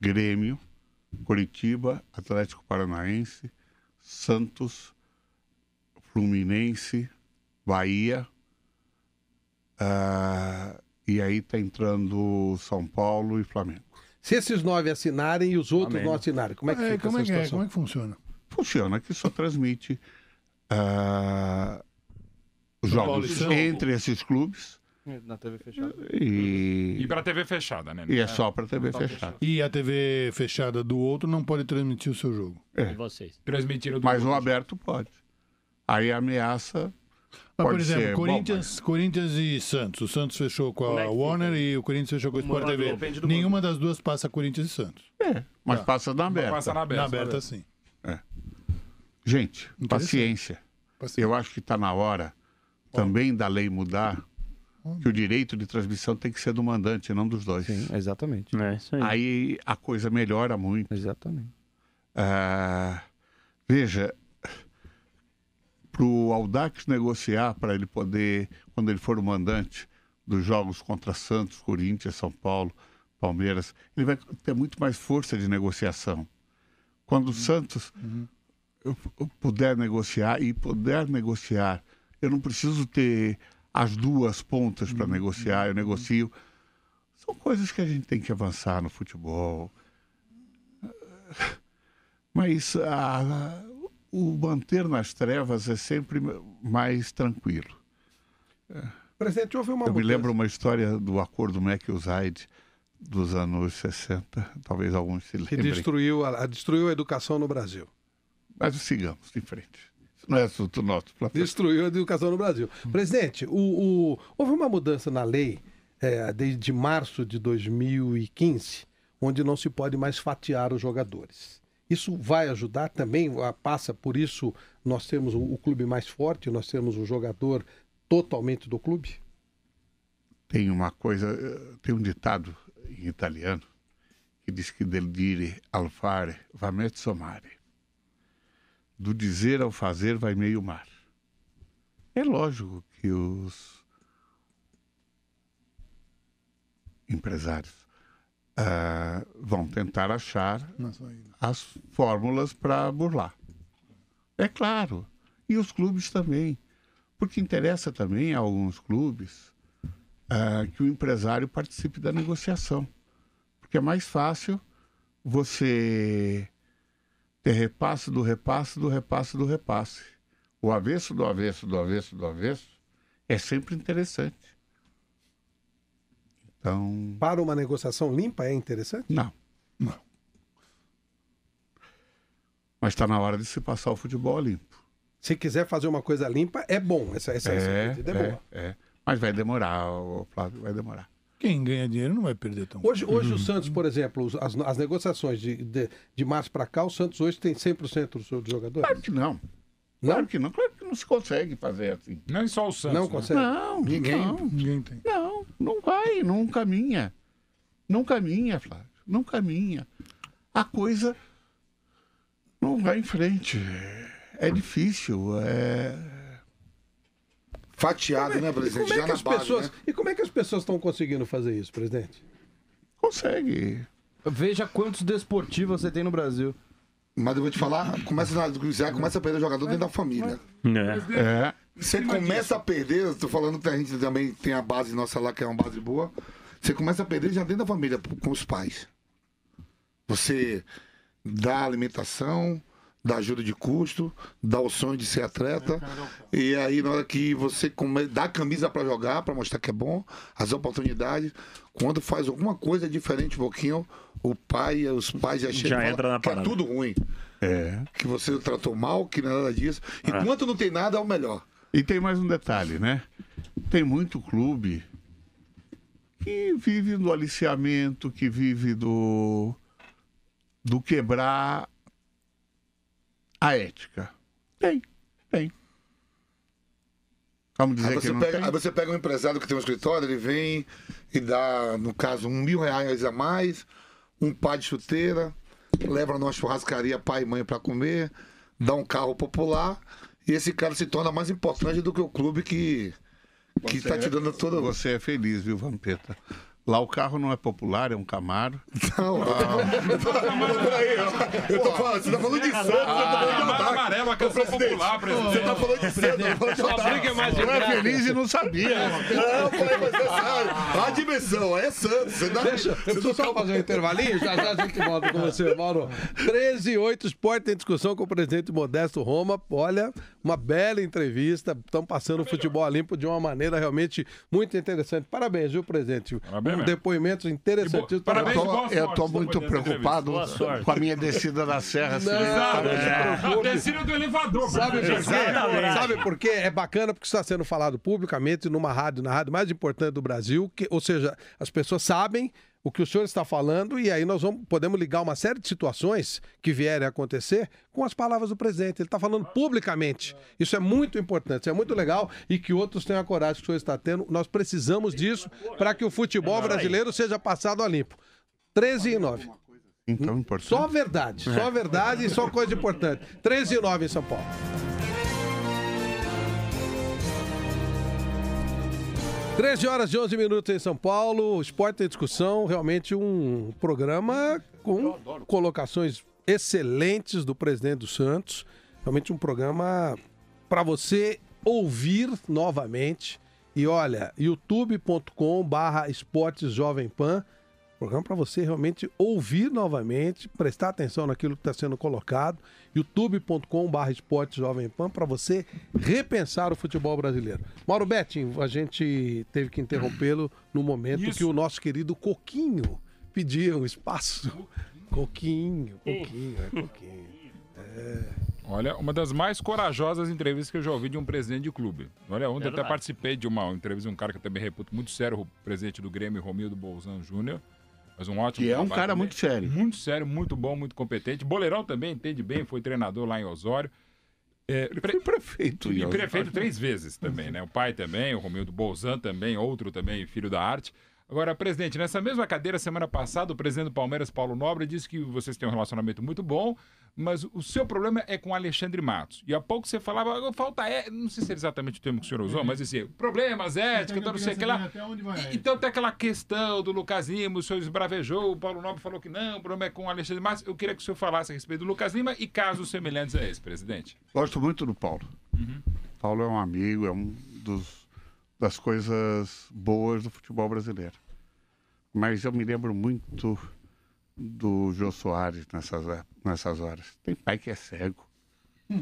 Grêmio, Curitiba, Atlético Paranaense, Santos, Fluminense, Bahia. ah, e aí está entrando São Paulo e Flamengo. Se esses nove assinarem e os outros não assinarem, como é que É, fica como, é essa que é? situação? como é que funciona? Funciona que só transmite Paulo jogos entre esses clubes Na TV fechada. e, E para TV fechada, né? e é só para TV fechada. E a TV fechada do outro não pode transmitir o seu jogo. E vocês? Transmitiram do Mas o aberto pode. Aí ameaça. Mas, por exemplo, ser, Corinthians, Corinthians e Santos. O Santos fechou com é a que Warner e o Corinthians fechou com a Sport Modo- TV. Nenhuma das duas passa Corinthians e Santos. É, mas passa na aberta. Passa na Na aberta. aberta, sim. Gente, Interessante. paciência. Paciência. Eu acho que está na hora também da lei mudar, que o direito de transmissão tem que ser do mandante, não dos dois. Sim, exatamente. É isso aí. Aí a coisa melhora muito. Exatamente. Ah, veja, para o Audax negociar, para ele poder, quando ele for o mandante dos jogos contra Santos, Corinthians, São Paulo, Palmeiras, ele vai ter muito mais força de negociação. Quando o Santos eu- eu puder negociar e puder negociar, eu não preciso ter as duas pontas para negociar, eu negocio. São coisas que a gente tem que avançar no futebol. Mas a- o manter nas trevas é sempre mais tranquilo. Presidente, houve uma Eu me mudança. lembro uma história do acordo Mac-Usaid dos anos 60, talvez alguns se que lembrem. destruiu a, a- destruiu a educação no Brasil. Mas sigamos em frente. Não é assunto nosso. Destruiu a educação no Brasil. Presidente, o, o- houve uma mudança na lei é, desde março de 2015, onde não se pode mais fatiar os jogadores. Isso vai ajudar também, ah, passa por isso, nós temos o, o clube mais forte, nós temos o jogador totalmente do clube? Tem uma coisa, eh, tem um ditado em italiano que diz que del dire al fare va mezzo mare. Do dizer ao fazer vai meio mar. É lógico que os empresários ah, vão tentar achar as fórmulas para burlar. É claro. E os clubes também. Porque interessa também a alguns clubes ah, que o empresário participe da negociação. Porque é mais fácil você ter repasse do repasse do repasse do repasse. O avesso do avesso do avesso do avesso é sempre interessante. Então, Para uma negociação limpa é interessante? não. Não. Mas está na hora de se passar o futebol limpo. Se quiser fazer uma coisa limpa, é bom. Essa, essa, essa É, medida é, é, boa. é. Mas vai demorar, Flávio, vai demorar. Quem ganha dinheiro não vai perder tão Hoje, hoje o Santos, por exemplo, as, as negociações de, de, de março para cá, o Santos hoje tem 100% dos seus jogadores? Claro que não. Claro que não. Claro que não se consegue fazer assim. Não só o Santos. Não né? consegue? Não, Ninguém. Não, Ninguém tem. não, não vai, não caminha. Não caminha, Flávio. Não caminha. A coisa não vai em frente. É difícil. É... Fatiado, né, E presidente? como, é Já que na as base, pessoas, né? e como é que as pessoas estão conseguindo fazer isso, presidente? Consegue. Veja quantos desportivos você tem no Brasil. Mas eu vou te falar, começa, na, já começa a perder o jogador dentro da família. É. É. Você começa a perder, tô falando que a gente também tem a base nossa lá, que é uma base boa. Você começa a perder já dentro da família, com os pais. Você dá alimentação, dá ajuda de custo, dá o sonho de ser atleta. E aí, na hora que você come, dá a camisa para jogar, para mostrar que é bom, as oportunidades. Quando faz alguma coisa diferente um pouquinho, o pai, os pais já chegam falam entra na que é tudo ruim. É. Que você tratou mal, que não é nada disso. Enquanto não tem nada, é o melhor. E tem mais um detalhe, né? Tem muito clube que vive do aliciamento, que vive do, do quebrar a ética. Tem, tem. Vamos dizer Aí que você, não pega, tem. aí você pega um empresário que tem um escritório, ele vem e dá, no caso, um mil reais a mais, um par de chuteira, leva numa churrascaria pai e mãe para comer, dá um carro popular, e esse cara se torna mais importante do que o clube que, que Você tá te é- dando toda. Você é feliz, viu, Vampeta? Lá o carro não é popular, é um Camaro. Não, peraí, ó. Eu tô falando, você tá falando de Santos, eu tô falando de Camaro amarelo, a canção popular, presidente. Você tá falando de Santos, eu tô falando de ataque. mais Não é feliz e não sabia. Não, pai, mas é sério. A dimensão, é Santos. Você dá, Deixa, você eu só fazer um intervalinho, já já a gente volta com você, Mauro. 13 e 8, Esporte em discussão com o presidente Modesto Roma. Olha, uma bela entrevista. Estão passando o futebol limpo de uma maneira realmente muito interessante. Parabéns, viu, presidente? Parabéns mesmo. depoimento interessante. E bo- parabéns, Eu depois muito preocupado com a minha descida da serra. assim. Não se É. A descida do elevador. Sabe por quê? Sabe por quê? É bacana porque está sendo falado publicamente numa rádio, na rádio mais importante do Brasil, que, ou seja, as pessoas sabem o que o senhor está falando e aí nós vamos, podemos ligar uma série de situações que vierem a acontecer com as palavras do presidente. Ele está falando publicamente. Isso é muito importante, isso é muito legal e que outros tenham a coragem que o senhor está tendo. Nós precisamos disso para que o futebol brasileiro seja passado a limpo. 13 e 9. Então, importante. Só verdade, só verdade e só coisa importante. 13 e 9 em São Paulo. 13 horas e 11 minutos em São Paulo. Esporte em discussão, realmente um programa com colocações excelentes do presidente do Santos. Realmente um programa para você ouvir novamente. E olha, youtube.com/barra Esportes Jovem Pan. Programa para você realmente ouvir novamente, prestar atenção naquilo que está sendo colocado. youtube.com.br Esporte Jovem Pan para você repensar o futebol brasileiro. Mauro Betting, a gente teve que interrompê-lo no momento Isso. que o nosso querido Coquinho pedia um espaço. Coquinho, Coquinho, é Coquinho. Olha, uma das mais corajosas entrevistas que eu já ouvi de um presidente de clube. Olha, ontem eu até Verdade. participei de uma entrevista de um cara que eu também reputo muito sério, o presidente do Grêmio, Romildo Bolzan Júnior. Mas um ótimo Que é um cara também. muito sério. Muito sério, muito bom, muito competente. Boleirão também entende bem, foi treinador lá em Osório. É, pre- prefeito. e prefeito três vezes também, né? O pai também, o Romildo Bolzan também, outro também, filho da arte. Agora, presidente, nessa mesma cadeira, semana passada, o presidente do Palmeiras, Paulo Nobre, disse que vocês têm um relacionamento muito bom, mas o seu problema é com o Alexandre Matos. E há pouco você falava, "Ah, falta é, não sei se é exatamente o termo que o senhor usou, mas assim, problemas, ética, então não sei o que lá. E- Então tem aquela questão do Lucas Lima, o senhor esbravejou, o Paulo Nobre falou que não, o problema é com o Alexandre Matos. Eu queria que o senhor falasse a respeito do Lucas Lima e casos semelhantes a esse, presidente. Gosto muito do Paulo. Paulo é um amigo, é um dos das coisas boas do futebol brasileiro. Mas eu me lembro muito do Jô Soares nessas, nessas horas. Tem pai que é cego.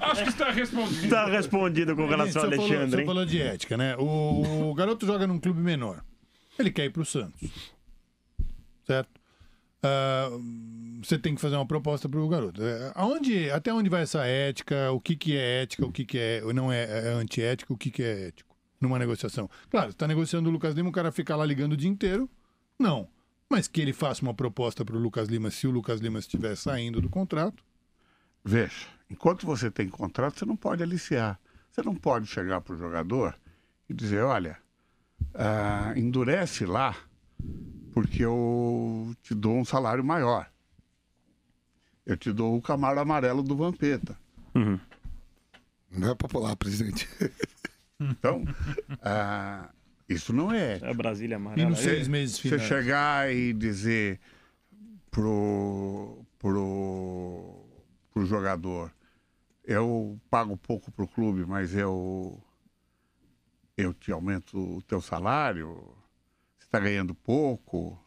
Acho que está respondido. Tá respondido com relação ao Você falou- Alexandre, Você hein? falou de ética, né? O, o garoto joga num clube menor. Ele quer ir pro Santos. Certo? Ah, você tem que fazer uma proposta pro garoto. É, Aonde, até onde vai essa ética? O que, que é ética? O que, que é, não é, é antiética? O que, que é ético? Numa negociação. Claro, você tá negociando o Lucas Lima, o cara fica lá ligando o dia inteiro. Não. Mas que ele faça uma proposta pro Lucas Lima se o Lucas Lima estiver saindo do contrato. Veja, enquanto você tem contrato, você não pode aliciar. Você não pode chegar para o jogador e dizer, olha, ah, endurece lá, porque eu te dou um salário maior. Eu te dou o camaro amarelo do Vampeta. Não é popular, presidente. Então, ah, isso não é ético. É Brasília E amarela. nos aí. seis meses Você finais. chegar e dizer pro, pro, pro jogador, eu pago pouco pro clube, mas eu, eu te aumento o teu salário, você está ganhando pouco.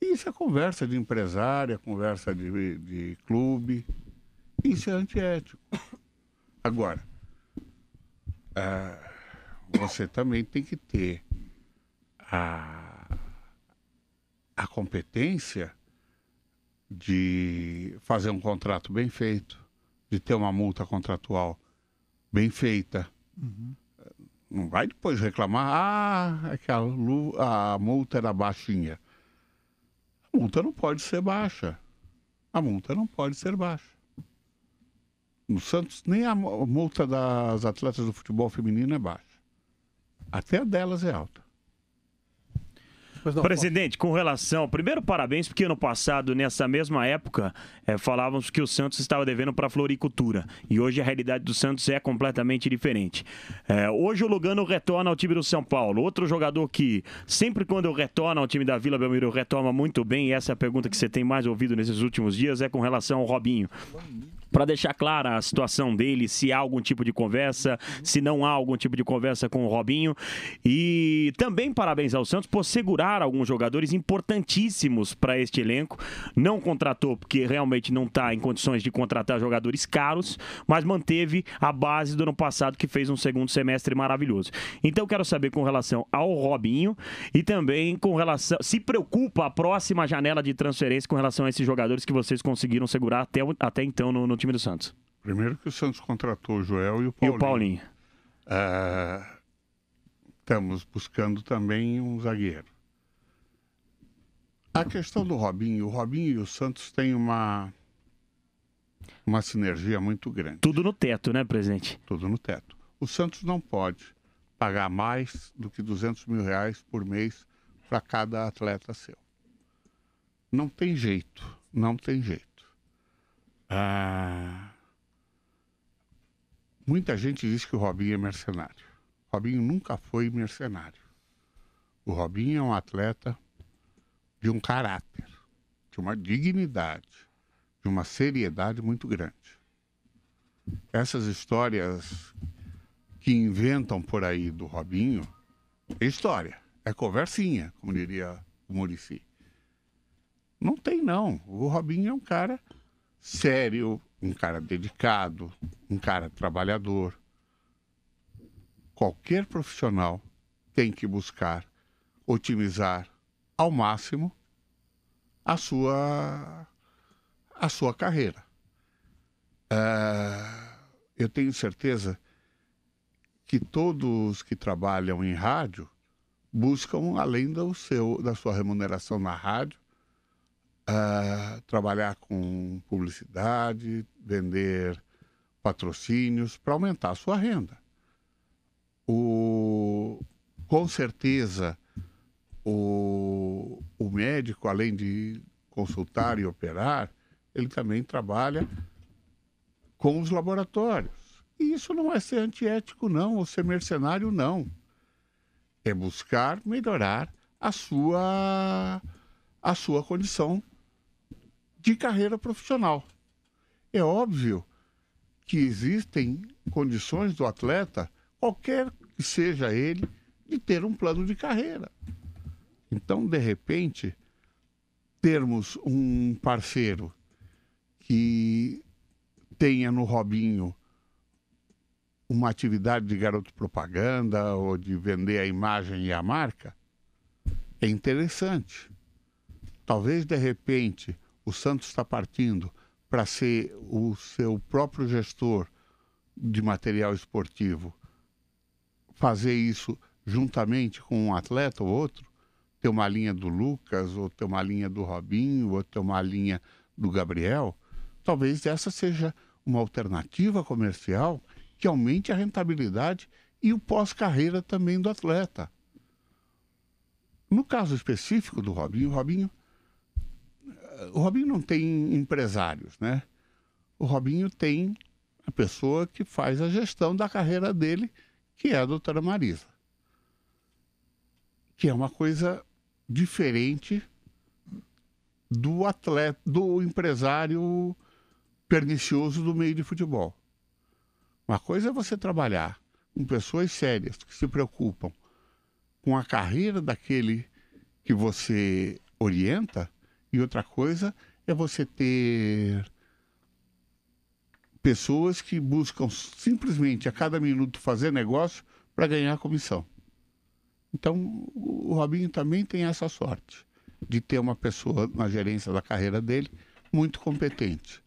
Isso é conversa de empresário, é conversa de, de clube. Isso é antiético. Agora, ah, você também tem que ter a, a competência de fazer um contrato bem feito, de ter uma multa contratual bem feita. Não vai depois reclamar, ah, é que a, multa era baixinha. A multa não pode ser baixa. A multa não pode ser baixa. No Santos, nem a mu- multa das atletas do futebol feminino é baixa. Até a delas é alta. Não, Presidente, com relação. Primeiro, parabéns, porque ano passado, nessa mesma época, eh, falávamos que o Santos estava devendo para a floricultura. E hoje a realidade do Santos é completamente diferente. Eh, hoje o Lugano retorna ao time do São Paulo. Outro jogador que, sempre quando retorna ao time da Vila Belmiro, retoma muito bem, e essa é a pergunta que você tem mais ouvido nesses últimos dias, é com relação ao Robinho. Para deixar clara a situação dele, se há algum tipo de conversa, se não há algum tipo de conversa com o Robinho. E também parabéns ao Santos por segurar alguns jogadores importantíssimos para este elenco. Não contratou porque realmente não está em condições de contratar jogadores caros, mas manteve a base do ano passado que fez um segundo semestre maravilhoso. Então quero saber com relação ao Robinho e também com relação se preocupa a próxima janela de transferência com relação a esses jogadores que vocês conseguiram segurar até, até então no, no time do Santos. Primeiro que o Santos contratou o Joel e o E Paulinho. o Paulinho. É, estamos buscando também um zagueiro. A questão do Robinho, o Robinho e o Santos têm uma, uma sinergia muito grande. Tudo no teto, né, presidente? Tudo no teto. O Santos não pode pagar mais do que 200 mil reais por mês para cada atleta seu. Não tem jeito, não tem jeito. Ah, muita gente diz que o Robinho é mercenário. Robinho nunca foi mercenário. O Robinho é um atleta de um caráter, de uma dignidade, de uma seriedade muito grande. Essas histórias que inventam por aí do Robinho é história, é conversinha, como diria o Murici. Não tem, não. O Robinho é um cara sério, um cara dedicado, um cara trabalhador. Qualquer profissional tem que buscar otimizar ao máximo a sua a sua carreira. Ah, eu tenho certeza que todos que trabalham em rádio buscam, além do seu, da sua remuneração na rádio, ah, trabalhar com publicidade, vender patrocínios para aumentar a sua renda. O, com certeza, o, o médico, além de consultar e operar, ele também trabalha com os laboratórios. E isso não é ser antiético, não, ou ser mercenário, não. É buscar melhorar a sua, a sua condição de carreira profissional. É óbvio que existem condições do atleta, qualquer que seja ele, de ter um plano de carreira. Então, de repente, termos um parceiro que tenha no Robinho uma atividade de garoto propaganda ou de vender a imagem e a marca, é interessante. Talvez, de repente, o Santos está partindo para ser o seu próprio gestor de material esportivo, fazer isso juntamente com um atleta ou outro, ter uma linha do Lucas, ou ter uma linha do Robinho, ou ter uma linha do Gabriel, talvez essa seja uma alternativa comercial que aumente a rentabilidade e o pós-carreira também do atleta. No caso específico do Robinho, Robinho, o Robinho não tem empresários, né? O Robinho tem a pessoa que faz a gestão da carreira dele, que é a doutora Marisa. Que é uma coisa diferente do atleta, do empresário pernicioso do meio de futebol. Uma coisa é você trabalhar com pessoas sérias que se preocupam com a carreira daquele que você orienta, e outra coisa é você ter pessoas que buscam simplesmente a cada minuto fazer negócio para ganhar comissão. Então, o Robinho também tem essa sorte de ter uma pessoa na gerência da carreira dele muito competente.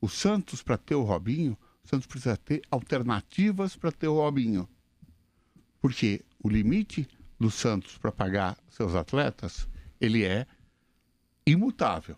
O Santos, para ter o Robinho, o Santos precisa ter alternativas para ter o Robinho. Porque o limite do Santos para pagar seus atletas, ele é imutável.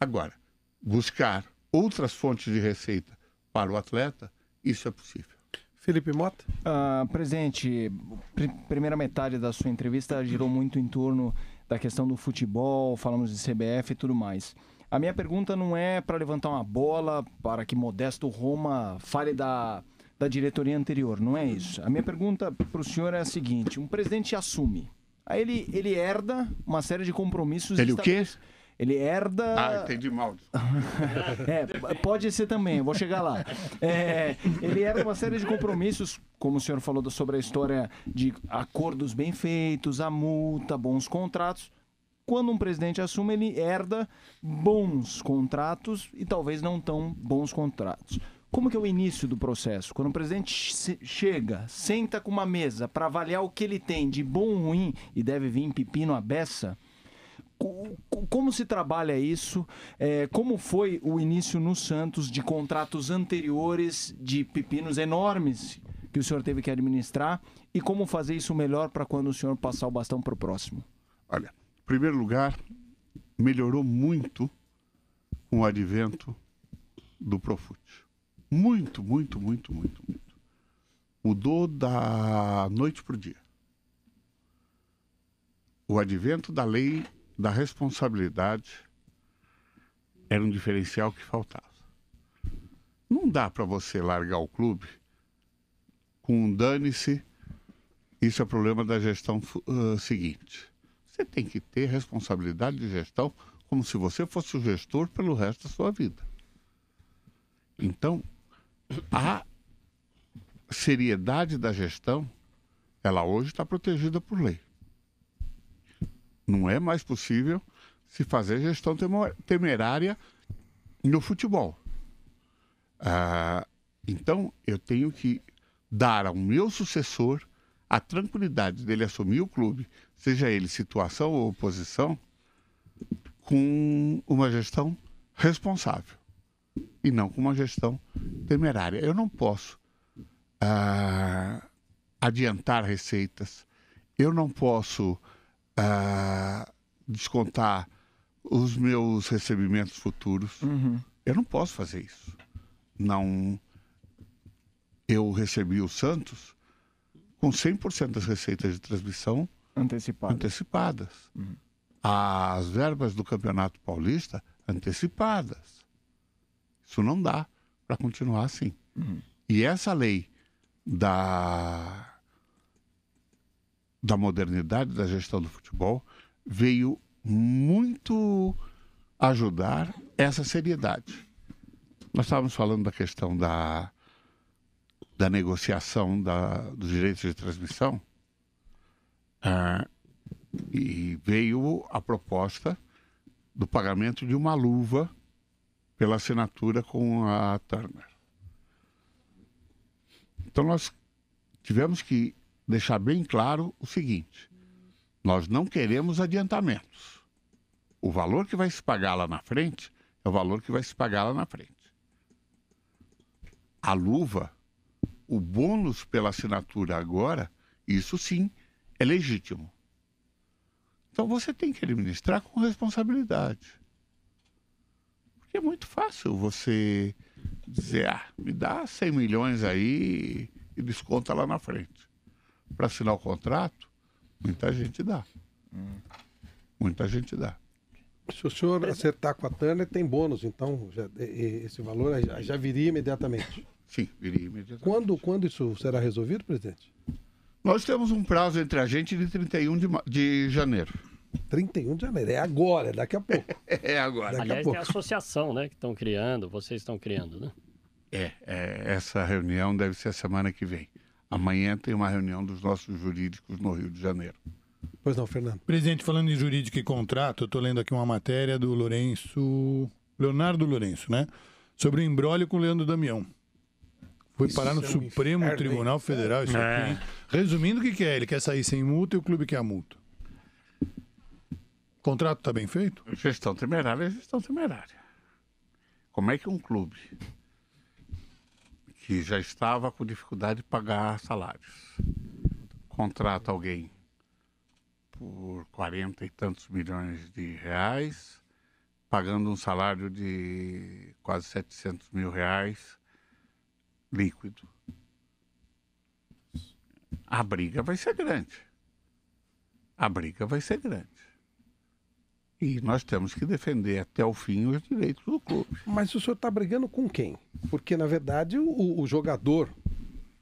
Agora, buscar outras fontes de receita para o atleta, isso é possível. Felipe Mota? Ah, presidente, pr- primeira metade da sua entrevista girou muito em torno da questão do futebol, falamos de CBF e tudo mais. A minha pergunta não é para levantar uma bola para que Modesto Roma fale da, da diretoria anterior, não é isso. A minha pergunta para o senhor é a seguinte: um presidente assume, aí ele, ele herda uma série de compromissos. Ele o quê? Ele herda. Ah, entendi mal. É, pode ser também, vou chegar lá. É, ele era uma série de compromissos, como o senhor falou sobre a história de acordos bem feitos, a multa, bons contratos. Quando um presidente assume, ele herda bons contratos e talvez não tão bons contratos. Como que é o início do processo? Quando o presidente che- chega, senta com uma mesa para avaliar o que ele tem de bom, ruim e deve vir pepino à beça, Co- co- Como se trabalha isso? É, como foi o início no Santos de contratos anteriores de pepinos enormes que o senhor teve que administrar? E como fazer isso melhor para quando o senhor passar o bastão para o próximo? Olha, em primeiro lugar, melhorou muito com o advento do Profut. Muito, muito, muito, muito, muito. Mudou da noite para o dia. O advento da lei da responsabilidade era um diferencial que faltava. Não dá para você largar o clube com um dane-se. Isso é problema da gestão ah, seguinte. Você tem que ter responsabilidade de gestão como se você fosse o gestor pelo resto da sua vida. Então, a seriedade da gestão, ela hoje está protegida por lei. Não é mais possível se fazer gestão temerária no futebol. Ah, então, eu tenho que dar ao meu sucessor a tranquilidade dele assumir o clube, seja ele situação ou oposição, com uma gestão responsável e não com uma gestão temerária. Eu não posso ah, adiantar receitas, eu não posso ah, descontar os meus recebimentos futuros. Eu não posso fazer isso. Não. Eu recebi o Santos com 100% das receitas de transmissão Antecipado. antecipadas. As verbas do Campeonato Paulista antecipadas. Isso não dá para continuar assim. E essa lei da da modernidade da gestão do futebol veio muito ajudar essa seriedade. Nós estávamos falando da questão da, da negociação da, dos direitos de transmissão ah, e veio a proposta do pagamento de uma luva pela assinatura com a Turner. Então nós tivemos que deixar bem claro o seguinte: nós não queremos adiantamentos. O valor que vai se pagar lá na frente é o valor que vai se pagar lá na frente. A luva, o bônus pela assinatura agora, isso sim é legítimo. Então você tem que administrar com responsabilidade. Porque é muito fácil você dizer, ah, me dá 100 milhões aí e desconta lá na frente. Para assinar o contrato, muita gente dá. Muita gente dá. Se o senhor acertar com a Turner, tem bônus, então já- esse valor já, viria imediatamente. Sim, viria imediatamente. Quando, quando isso será resolvido, presidente? Nós temos um prazo entre a gente de 31 de, de janeiro. 31 de janeiro. É agora, é daqui a pouco. É agora. Daqui a Aliás, tem pouco. a associação, né, que estão criando, vocês estão criando, né? É, é, essa reunião deve ser a semana que vem. Amanhã tem uma reunião dos nossos jurídicos no Rio de Janeiro. Pois não, Fernando. Presidente, falando em jurídico e contrato, eu estou lendo aqui uma matéria do Lourenço. Leonardo Lourenço, né? Sobre o embrólio com o Leandro Damião. Foi Isso parar no é Supremo inferno, hein? Tribunal Federal isso É. aqui. Resumindo, o que, que é? Ele quer sair sem multa e o clube quer a multa. Contrato está bem feito? Gestão temerária é gestão temerária. Como é que um clube que já estava com dificuldade de pagar salários, contrata alguém por 40 e tantos milhões de reais, pagando um salário de quase 700 mil reais líquido. A briga vai ser grande. A briga vai ser grande. E nós temos que defender até o fim os direitos do clube. Mas o senhor está brigando com quem? Porque, na verdade, o, o jogador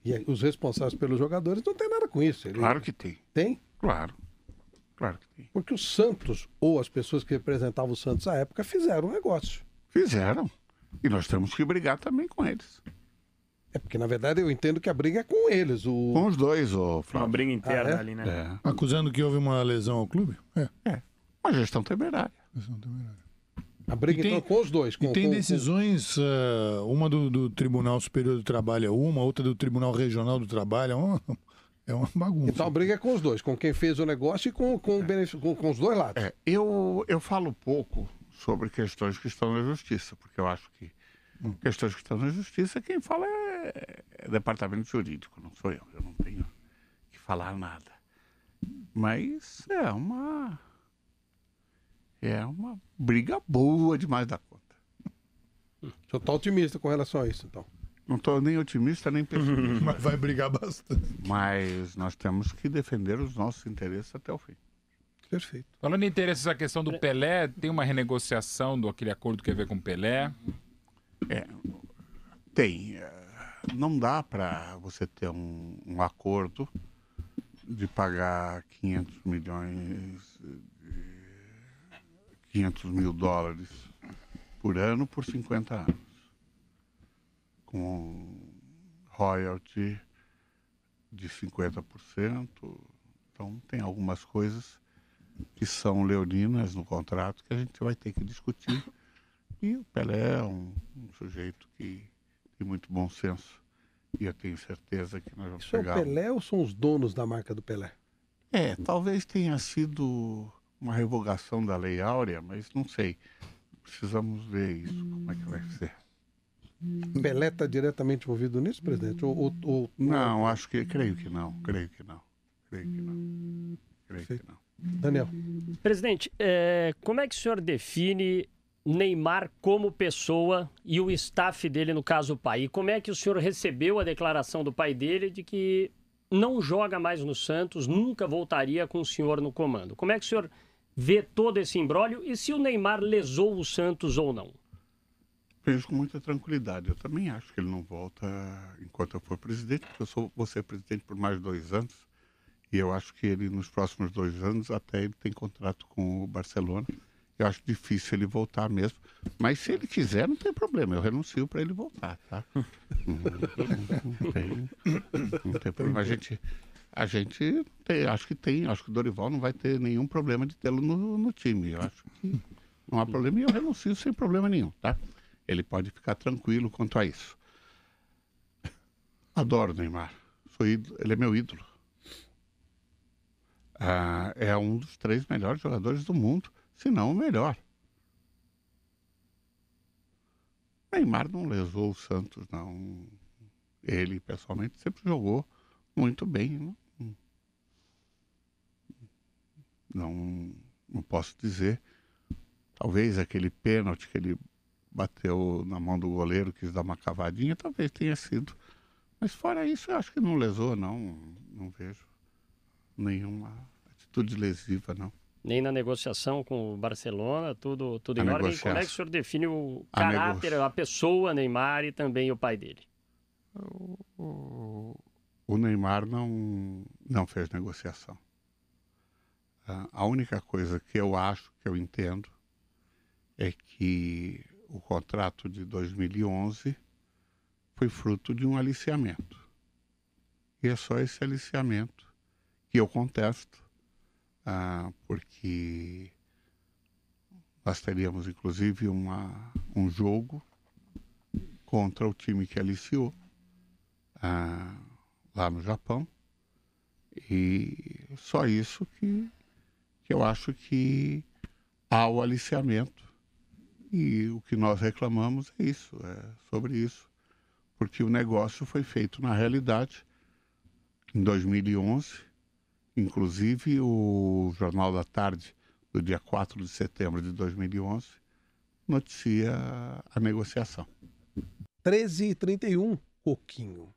e os responsáveis pelos jogadores não tem nada com isso. Ele- Claro que tem. Tem? Claro. Claro que tem. Porque o Santos, ou as pessoas que representavam o Santos à época, fizeram um negócio. Fizeram. E nós temos que brigar também com eles. É porque, na verdade, eu entendo que a briga é com eles. O... Com os dois, ô Flávio. Uma briga interna Ah, é? ali, né? É. Acusando que houve uma lesão ao clube? É. Uma gestão temerária. A briga, tem- então, com os dois. Com, E tem com- decisões, ah, uma do, do Tribunal Superior do Trabalho é uma, outra do Tribunal Regional do Trabalho é uma, é uma bagunça. Então a briga é com os dois, com quem fez o negócio e com, com, o benefício- com, com os dois lados. É, eu, eu falo pouco sobre questões que estão na justiça, porque eu acho que questões que estão na justiça, quem fala é, é departamento jurídico, não sou eu. Eu não tenho que falar nada. Mas é uma. É uma briga boa demais da conta. O senhor está otimista com relação a isso, então. Não estou nem otimista nem pessimista. Mas vai brigar bastante. Mas nós temos que defender os nossos interesses até o fim. Perfeito. Falando em interesses, a questão do Pelé, tem uma renegociação do aquele acordo que ia ver com o Pelé. É, tem. eh, Não dá para você ter um, um acordo de pagar 500 milhões, 500 mil dólares por ano por 50 anos. Com royalty de 50%. Então, tem algumas coisas que são leoninas no contrato que a gente vai ter que discutir. E o Pelé é um, um sujeito que tem muito bom senso. E eu tenho certeza que nós vamos Isso é o. Pelé ou são os donos da marca do Pelé? É, talvez tenha sido uma revogação da Lei Áurea, mas não sei. Precisamos ver isso, como é que vai ser. Pelé está diretamente envolvido nisso, presidente? Ou, ou- ou- Não, acho que, creio que não, creio que não. Creio que não. Creio que não. Daniel. Presidente, é, como é que o senhor define Neymar como pessoa e o staff dele, no caso o pai? E como é que o senhor recebeu a declaração do pai dele de que não joga mais no Santos, nunca voltaria com o senhor no comando? Como é que o senhor vê todo esse imbróglio e se o Neymar lesou o Santos ou não? Vejo com muita tranquilidade. Eu também acho que ele não volta enquanto eu for presidente, porque eu sou, vou ser presidente por mais dois anos. E eu acho que ele, nos próximos dois anos, até ele tem contrato com o Barcelona. Eu acho difícil ele voltar mesmo. Mas se ele quiser, não tem problema. Eu renuncio para ele voltar, tá? Não, tem, não tem problema. A gente, a gente tem- acho que tem. Acho que o Dorival não vai ter nenhum problema de tê-lo no, no time. Eu acho que não há problema e eu renuncio sem problema nenhum, tá? Ele pode ficar tranquilo quanto a isso. Adoro Neymar. Sou ídolo, ele é meu ídolo. Ah, é um dos três melhores jogadores do mundo, se não o melhor. Neymar não lesou o Santos, não. Ele, pessoalmente, sempre jogou muito bem. Não, não, não posso dizer. Talvez aquele pênalti que ele bateu na mão do goleiro, quis dar uma cavadinha, talvez tenha sido. Mas fora isso, eu acho que não lesou, não. Não vejo nenhuma atitude lesiva, não. Nem na negociação com o Barcelona, tudo, tudo A em ordem. Como é que o senhor define o A caráter, a pessoa Neymar e também o pai dele? O, o Neymar não, não fez negociação. Ah, A única coisa que eu acho, que eu entendo, é que o contrato de 2011 foi fruto de um aliciamento. E é só esse aliciamento que eu contesto, ah, porque nós teríamos inclusive uma, um jogo contra o time que aliciou ah, lá no Japão. E só isso que, que eu acho que há o aliciamento. E o que nós reclamamos é isso, é sobre isso. Porque o negócio foi feito na realidade em 2011 Inclusive, o Jornal da Tarde, do dia 4 de setembro de 2011, noticia a negociação. 13 e 31, Coquinho.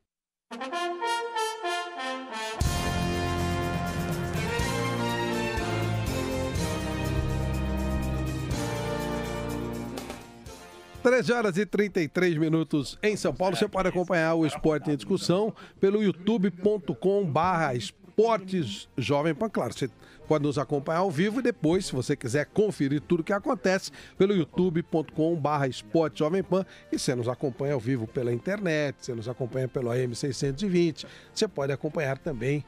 Treze horas e 33 minutos em São Paulo. Você pode acompanhar o Esporte em Discussão pelo youtube.com barra Esportes Jovem Pan. Claro, você pode nos acompanhar ao vivo e depois, se você quiser conferir tudo que acontece, pelo youtube.com barra Esporte Jovem Pan. E você nos acompanha ao vivo pela internet, você nos acompanha pelo AM620. Você pode acompanhar também,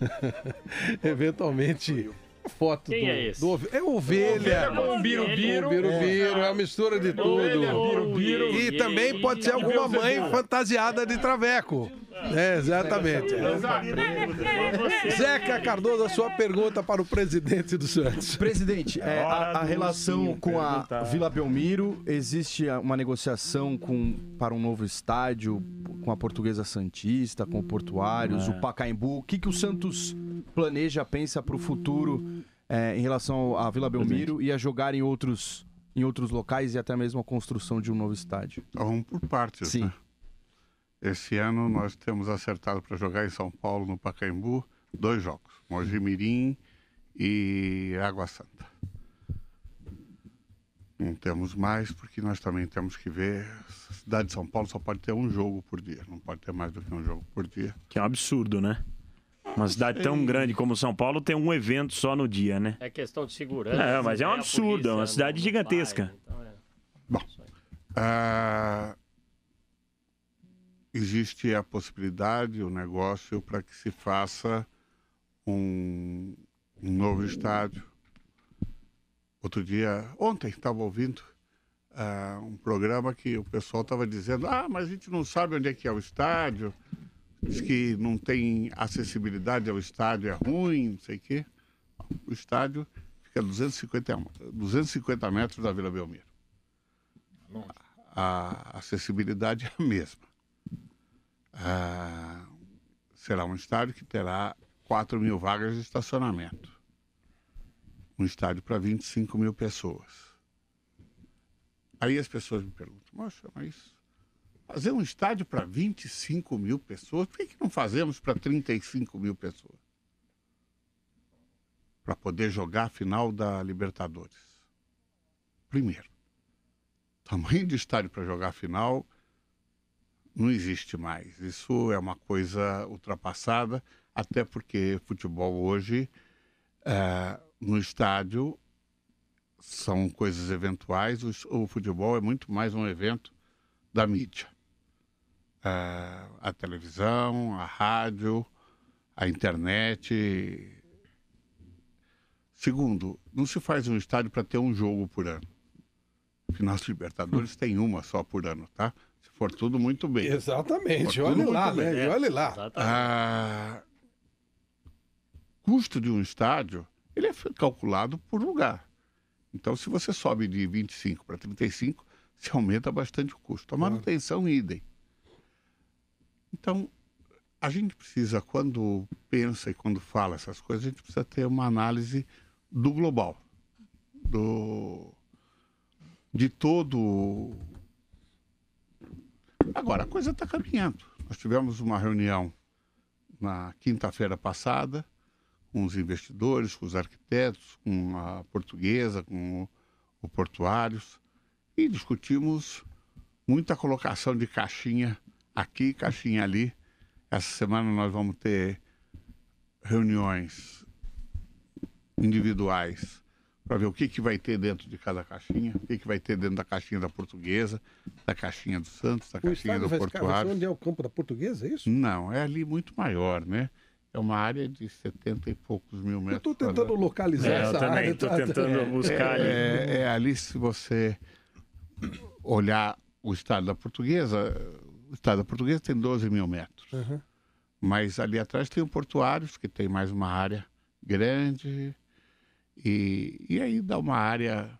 eventualmente, foto Quem do, é esse? do é ovelha. Ovelha com birubiru. Birubiru, é uma mistura de tudo. Ovelha, birubiru. E também pode ser alguma mãe fantasiada de traveco. É, exatamente. Zeca Cardoso, a sua pergunta para o presidente do Santos. Presidente, é, a, a do relação com a. Vila Belmiro, existe uma negociação com, para um novo estádio com a Portuguesa Santista, com o Portuários, o Pacaembu. O que, que o Santos planeja, pensa para o futuro é, em relação à Vila Belmiro e a jogar em outros, em outros locais e até mesmo a construção de um novo estádio? Vamos por partes. Sim. né? Esse ano nós temos acertado para jogar em São Paulo, no Pacaembu, dois jogos: Mogi Mirim e Água Santa. Não temos mais, porque nós também temos que ver. A cidade de São Paulo só pode ter um jogo por dia, não pode ter mais do que um jogo por dia. Que é um absurdo, né? Uma cidade tão grande como São Paulo tem um evento só no dia, né? É questão de segurança. É, mas é um né? Absurdo, é uma cidade gigantesca. bairro, então é. Ah, existe a possibilidade, o negócio, para que se faça um, um novo estádio. Outro dia, ontem, estava ouvindo ah, um programa que o pessoal estava dizendo: ah, mas a gente não sabe onde é que é o estádio, diz que não tem acessibilidade ao estádio, é ruim, não sei o quê. O estádio fica a 250, 250 metros da Vila Belmiro a acessibilidade é a mesma. Ah, será um estádio que terá 4 mil vagas de estacionamento. Um estádio para 25 mil pessoas. Aí as pessoas me perguntam, Moxa, mas fazer um estádio para 25 mil pessoas, por que, que não fazemos para 35 mil pessoas? Para poder jogar a final da Libertadores. Primeiro tamanho de estádio para jogar a final não existe mais. Isso é uma coisa ultrapassada, até porque futebol hoje, eh, no estádio, são coisas eventuais. O, o futebol é muito mais um evento da mídia. Eh, a televisão, a rádio, a internet. Segundo, não se faz um estádio para ter um jogo por ano. Final de Libertadores tem uma só por ano, tá? Se for tudo muito bem. Exatamente, olha lá, né? E olha lá. Ah, custo de um estádio, ele é calculado por lugar. Então, se você sobe de 25 para 35, se aumenta bastante o custo. A manutenção, idem. Então, a gente precisa, quando pensa e quando fala essas coisas, a gente precisa ter uma análise do global, do de todo. Agora, a coisa está caminhando. Nós tivemos uma reunião na quinta-feira passada com os investidores, com os arquitetos, com a portuguesa, com o, portuários, e discutimos muita colocação de caixinha aqui, caixinha ali. Essa semana nós vamos ter reuniões individuais para ver o que, que vai ter dentro de cada caixinha, o que, que vai ter dentro da caixinha da portuguesa, da caixinha do Santos, da O caixinha do ser Portuário. onde é o campo da Portuguesa, é isso? Não, é ali muito maior, né? É uma área de 70 e poucos mil Eu metros. estou tentando quadrados. localizar É, eu essa também área. estou tá- tentando buscar ali. É, é ali, se você olhar o estado da Portuguesa, o estado da Portuguesa tem 12 mil metros. Uhum. Mas ali atrás tem o Portuários, que tem mais uma área grande. E, e aí dá uma área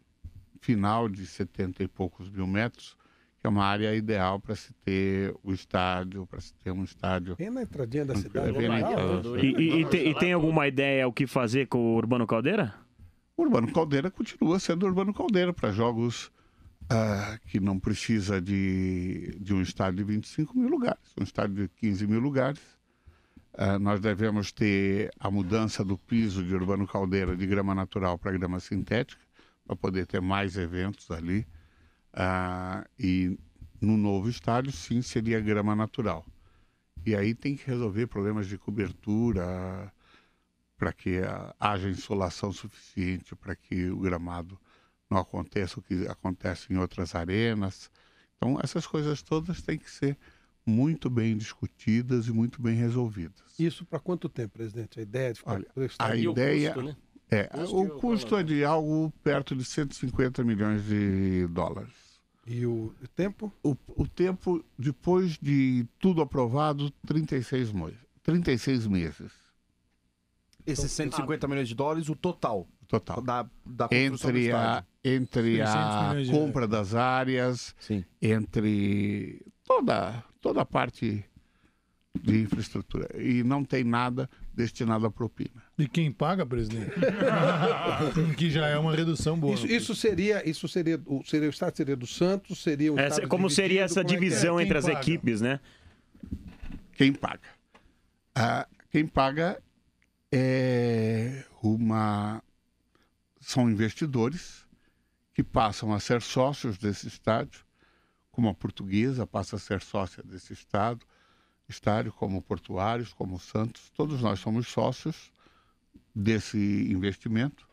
final de 70 e poucos mil metros, que é uma área ideal para se ter o estádio, para se ter um estádio. Bem na entradinha da cidade. É bem na entrada. E, e- e tem, e tem alguma ideia o que fazer com o Urbano Caldeira? O Urbano Caldeira continua sendo Urbano Caldeira para jogos ah, que não precisa de, de um estádio de 25 mil lugares, um estádio de 15 mil lugares. Ah, nós devemos ter a mudança do piso de Urbano Caldeira de grama natural para grama sintética, para poder ter mais eventos ali. Ah, e no novo estádio, sim, seria grama natural. E aí tem que resolver problemas de cobertura, para que haja insolação suficiente para que o gramado não aconteça o que acontece em outras arenas. Então, essas coisas todas têm que ser muito bem discutidas e muito bem resolvidas. Isso para quanto tempo, presidente? A ideia de ficar Olha, o a ideia custo, né? é Custo o e o custo é de algo perto de 150 milhões de dólares. E o tempo? O, o tempo depois de tudo aprovado, 36 meses. 36 meses Esses 150 milhões de dólares, o total total. da, da entre a, entre 600 a compra das áreas, Sim. entre toda, toda a parte de infraestrutura. E não tem nada destinado à propina. E quem paga, presidente? que já é uma redução boa. Isso, isso seria, isso seria, o, seria o estádio seria do Santos, seria o Essa- estádio como seria essa como é é? divisão Quem entre as paga? equipes, né? Quem paga? Ah, quem paga é uma são investidores que passam a ser sócios desse estádio, como a Portuguesa passa a ser sócia desse estado, estádio, como Portuários, como Santos, todos nós somos sócios desse investimento.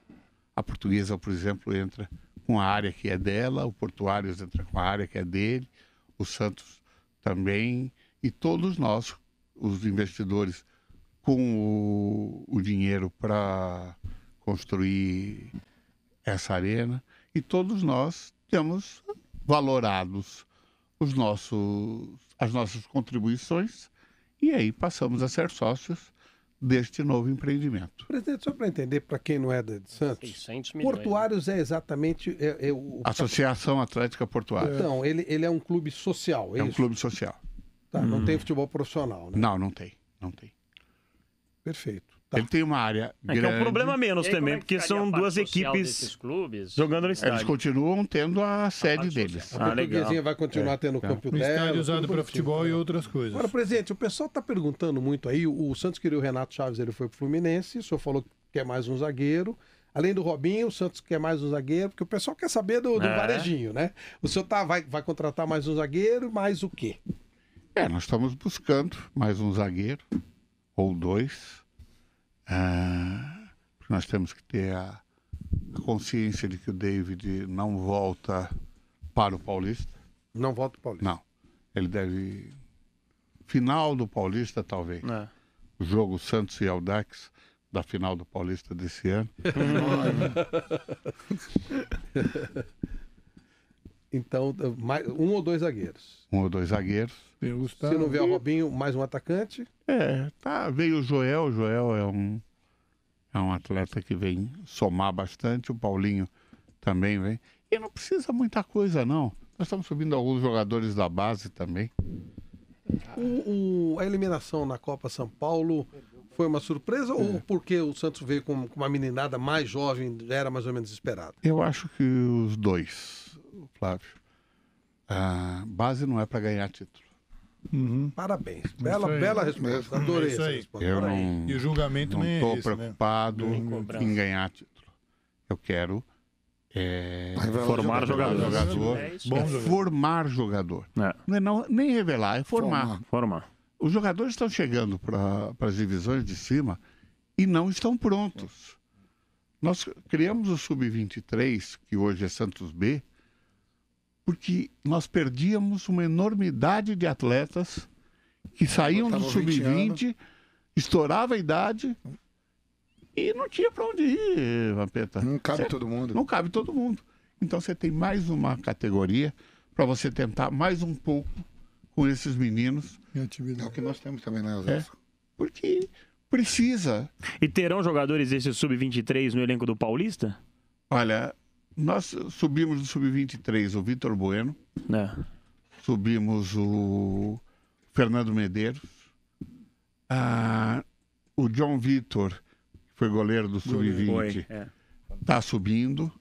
A Portuguesa, por exemplo, entra com a área que é dela, o Portuários entra com a área que é dele, o Santos também, e todos nós, os investidores, com o, o dinheiro para construir essa arena, e todos nós temos valorados os nossos, as nossas contribuições, e aí passamos a ser sócios deste novo empreendimento. Presidente, só para entender, para quem não é de Santos, 600 milhões. Portuários é exatamente é, é o Associação Atlética Portuária. Então, ele, ele é um clube social, é, É um isso? clube social. Tá, Não tem futebol profissional, né? Não, não tem. Não tem. Perfeito. Tá. Ele tem uma área É que é grande. um problema menos E aí, também, é que porque são a duas equipes clubes? jogando no Eles estádio. continuam tendo a sede parte deles. A Ah, legal. vai continuar tendo o campo Um dela. estádio usado tudo para futebol e tá? outras coisas. Agora, presidente, o pessoal está perguntando muito aí. O, o Santos queria o Renato Chaves, ele foi pro Fluminense. O senhor falou que quer mais um zagueiro. Além do Robinho, o Santos quer mais um zagueiro, porque o pessoal quer saber do, do É. varejinho, né? O senhor tá, vai, vai contratar mais um zagueiro, mais o quê? É, nós estamos buscando mais um zagueiro ou dois. Ah, porque nós temos que ter a, a consciência de que o David não volta para o Paulista. Não volta o Paulista. Não. Ele deve. Final do Paulista, talvez. É. O jogo Santos e Aldax da final do Paulista desse ano. Então, mais, um ou dois zagueiros. Um ou dois zagueiros. O Se não vier o Robinho, mais um atacante. É, tá, veio o Joel, o Joel é um, é um atleta que vem somar bastante, o Paulinho também vem. E não precisa muita coisa, não. Nós estamos subindo alguns jogadores da base também. O, o- a eliminação na Copa São Paulo foi uma surpresa ou porque o Santos veio com, com uma meninada mais jovem, era mais ou menos esperado? Eu acho que os dois, Flávio. A base não é para ganhar título. Uhum. Parabéns. Bela, bela resposta. Adorei Isso essa aí. resposta. Eu não E o julgamento não nem estou é né? preocupado cobrança. em ganhar título. Eu quero é, Formar jogador. jogador. É. Bom é jogador. formar jogador. É. Não é não- nem revelar, é formar. Formar. Formar. Os jogadores estão chegando para as divisões de cima e não estão prontos. Nós criamos o Sub-23, que hoje é Santos B, porque nós perdíamos uma enormidade de atletas que saíam do Botavam 20 Sub-20, estourava a idade e não tinha para onde ir, Vampeta. Não cabe Certo? todo mundo. Não cabe todo mundo. Então você tem mais uma categoria para você tentar mais um pouco com esses meninos, É o que nós temos também, né, Osasco? porque precisa. E terão jogadores desse sub-23 no elenco do Paulista? Olha, nós subimos do sub-23 o Vitor Bueno, É. subimos o Fernando Medeiros, ah, o John Vitor, que foi goleiro do Sub-20, Foi, é. está subindo.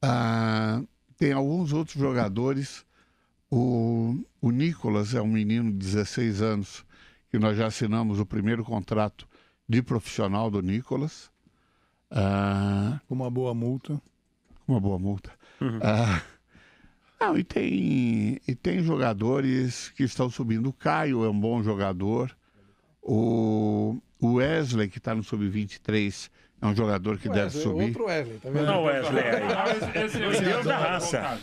Ah, tem alguns outros jogadores. O, o Nicolas é um menino de 16 anos, que nós já assinamos o primeiro contrato de profissional do Nicolas. Ah, Com uma boa multa. Uma boa multa. Ah, não, e tem, e tem jogadores que estão subindo. O Caio é um bom jogador. O, Wesley, que está no Sub-23, é um jogador que deve Wesley, subir. Outro Wesley, tá vendo? Não, Wesley aí. Esse, Deus da raça.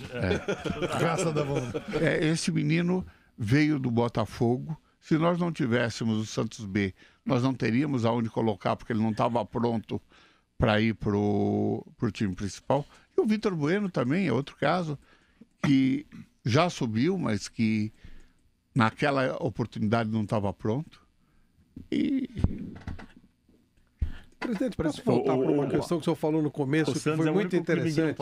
Raça da vontade. É, esse menino veio do Botafogo. Se nós não tivéssemos o Santos B, nós não teríamos aonde colocar, porque ele não estava pronto para ir para o time principal. E o Vitor Bueno também é outro caso, que já subiu, mas que naquela oportunidade não estava pronto. E Presidente, posso voltar para uma questão que o senhor falou no começo, que foi é muito interessante.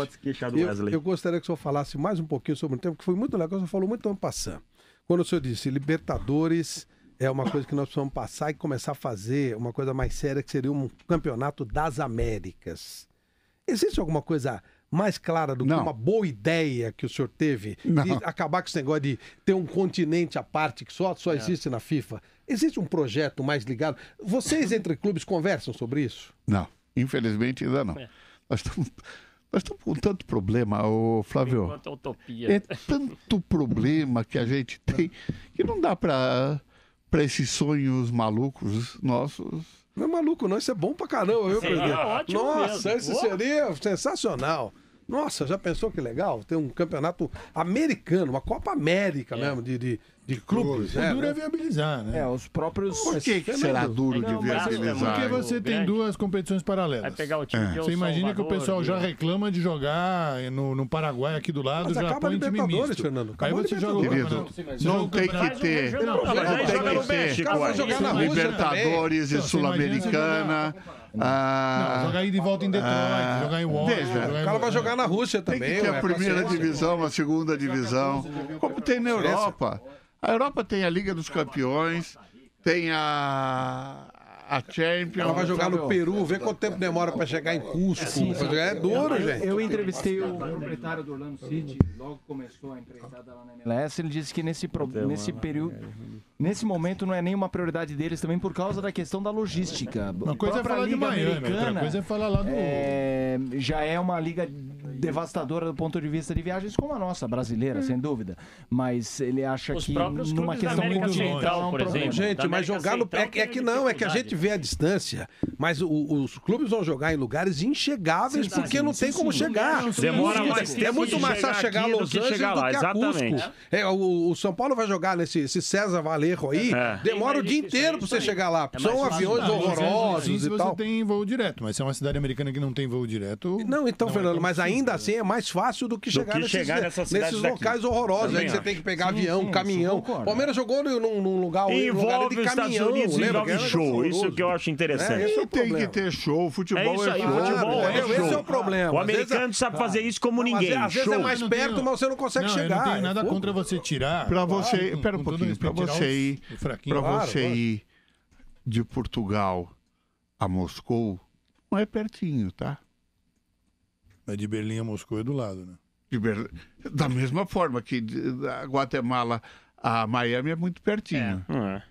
Eu, eu gostaria que o senhor falasse mais um pouquinho sobre o tempo, que foi muito legal, o senhor falou muito ano passado. Quando o senhor disse Libertadores é uma coisa que nós precisamos passar e começar a fazer uma coisa mais séria, que seria um campeonato das Américas. Existe alguma coisa mais clara do que Não. uma boa ideia que o senhor teve Não. de acabar com esse negócio de ter um continente à parte que só, É. só existe na FIFA? Existe um projeto mais ligado? Vocês, entre clubes, conversam sobre isso? não, infelizmente ainda não. Nós estamos nós estamos com tanto problema, ô Flávio. Enquanto utopia. É tanto problema que a gente tem que não dá para para esses sonhos malucos nossos. Não é maluco, não. Isso é bom pra caramba, viu, Seria presidente? ótimo Nossa, mesmo. isso seria sensacional. Nossa, já pensou que legal? Ter um campeonato americano, uma Copa América mesmo, de, de, de clubes. O né? duro é viabilizar, né? É, os próprios. Por que, que será duro de viabilizar? Porque você tem duas competições paralelas. Vai pegar o time de El Você imagina que o pessoal já de- reclama de jogar no, no Paraguai aqui do lado, Mas já põe time misto. Fernando. Aí você joga Querido, não tem que ter. Não, aí tem que ter. Jogar Libertadores e Sul-Americana. Não, ah, jogar ida e volta em Detroit, Ah, jogar em Washington. jogar em- O cara vai jogar na Rússia Tem também. que ter a primeira divisão, a segunda divisão, como tem na Europa. A Europa tem a Liga dos Campeões, tem a, a Champions. Ela vai jogar no Peru, vê quanto tempo demora pra chegar em Cusco. Jogar. É duro, Eu, gente. eu entrevistei o proprietário do Orlando City, logo que começou a empreitada lá na MLS. Ele disse que nesse, pro- nesse período, nesse momento, não é nenhuma prioridade deles também por causa da questão da logística. Uma coisa é falar de Miami, outra Americana, coisa é falar lá do... é, já é uma liga devastadora do ponto de vista de viagens, como a nossa, brasileira, sem dúvida. Mas ele acha Os que numa questão muito longe, Central, é um por problema. exemplo. Gente, mas jogar no. É, que- é que não, é que a gente vê a distância. Mas o- os clubes vão jogar em lugares inchegáveis Sim, porque sim, não sim, tem como sim. chegar. Demora mais é muito mais chegar fácil chegar a Los que Angeles chegar do lá, que a. Cusco. É, o, o São Paulo vai jogar nesse esse César Valerro aí, É. demora o dia inteiro pra você aí. chegar lá. É São aviões horrorosos e você tal. tem voo direto, mas se é uma cidade americana que não tem voo direto... Não, então, é Fernando, mas simples, ainda né? assim é mais fácil do que Do chegar, que nesses, chegar nesses daqui. locais horrorosos. Também Aí que você tem que pegar Sim, avião, sim, caminhão. concordo. Palmeiras jogou num, num lugar, lugar Envolve de os Estados caminhão. Unidos, lembra? envolve show. Isso que eu acho É, interessante. esse é o E tem que ter show, futebol É isso aí, show. futebol é show. Esse é o problema. O americano sabe fazer isso como Às ninguém. às vezes é mais perto, mas você não consegue chegar. Não é nada contra você tirar. Para você, pera um pouquinho, tirar você ir, o Claro, você ir de Portugal a Moscou, não é pertinho, tá? Mas de Berlim a Moscou é do lado, né? De Ber- Da mesma forma que de- da Guatemala a Miami é muito pertinho. É.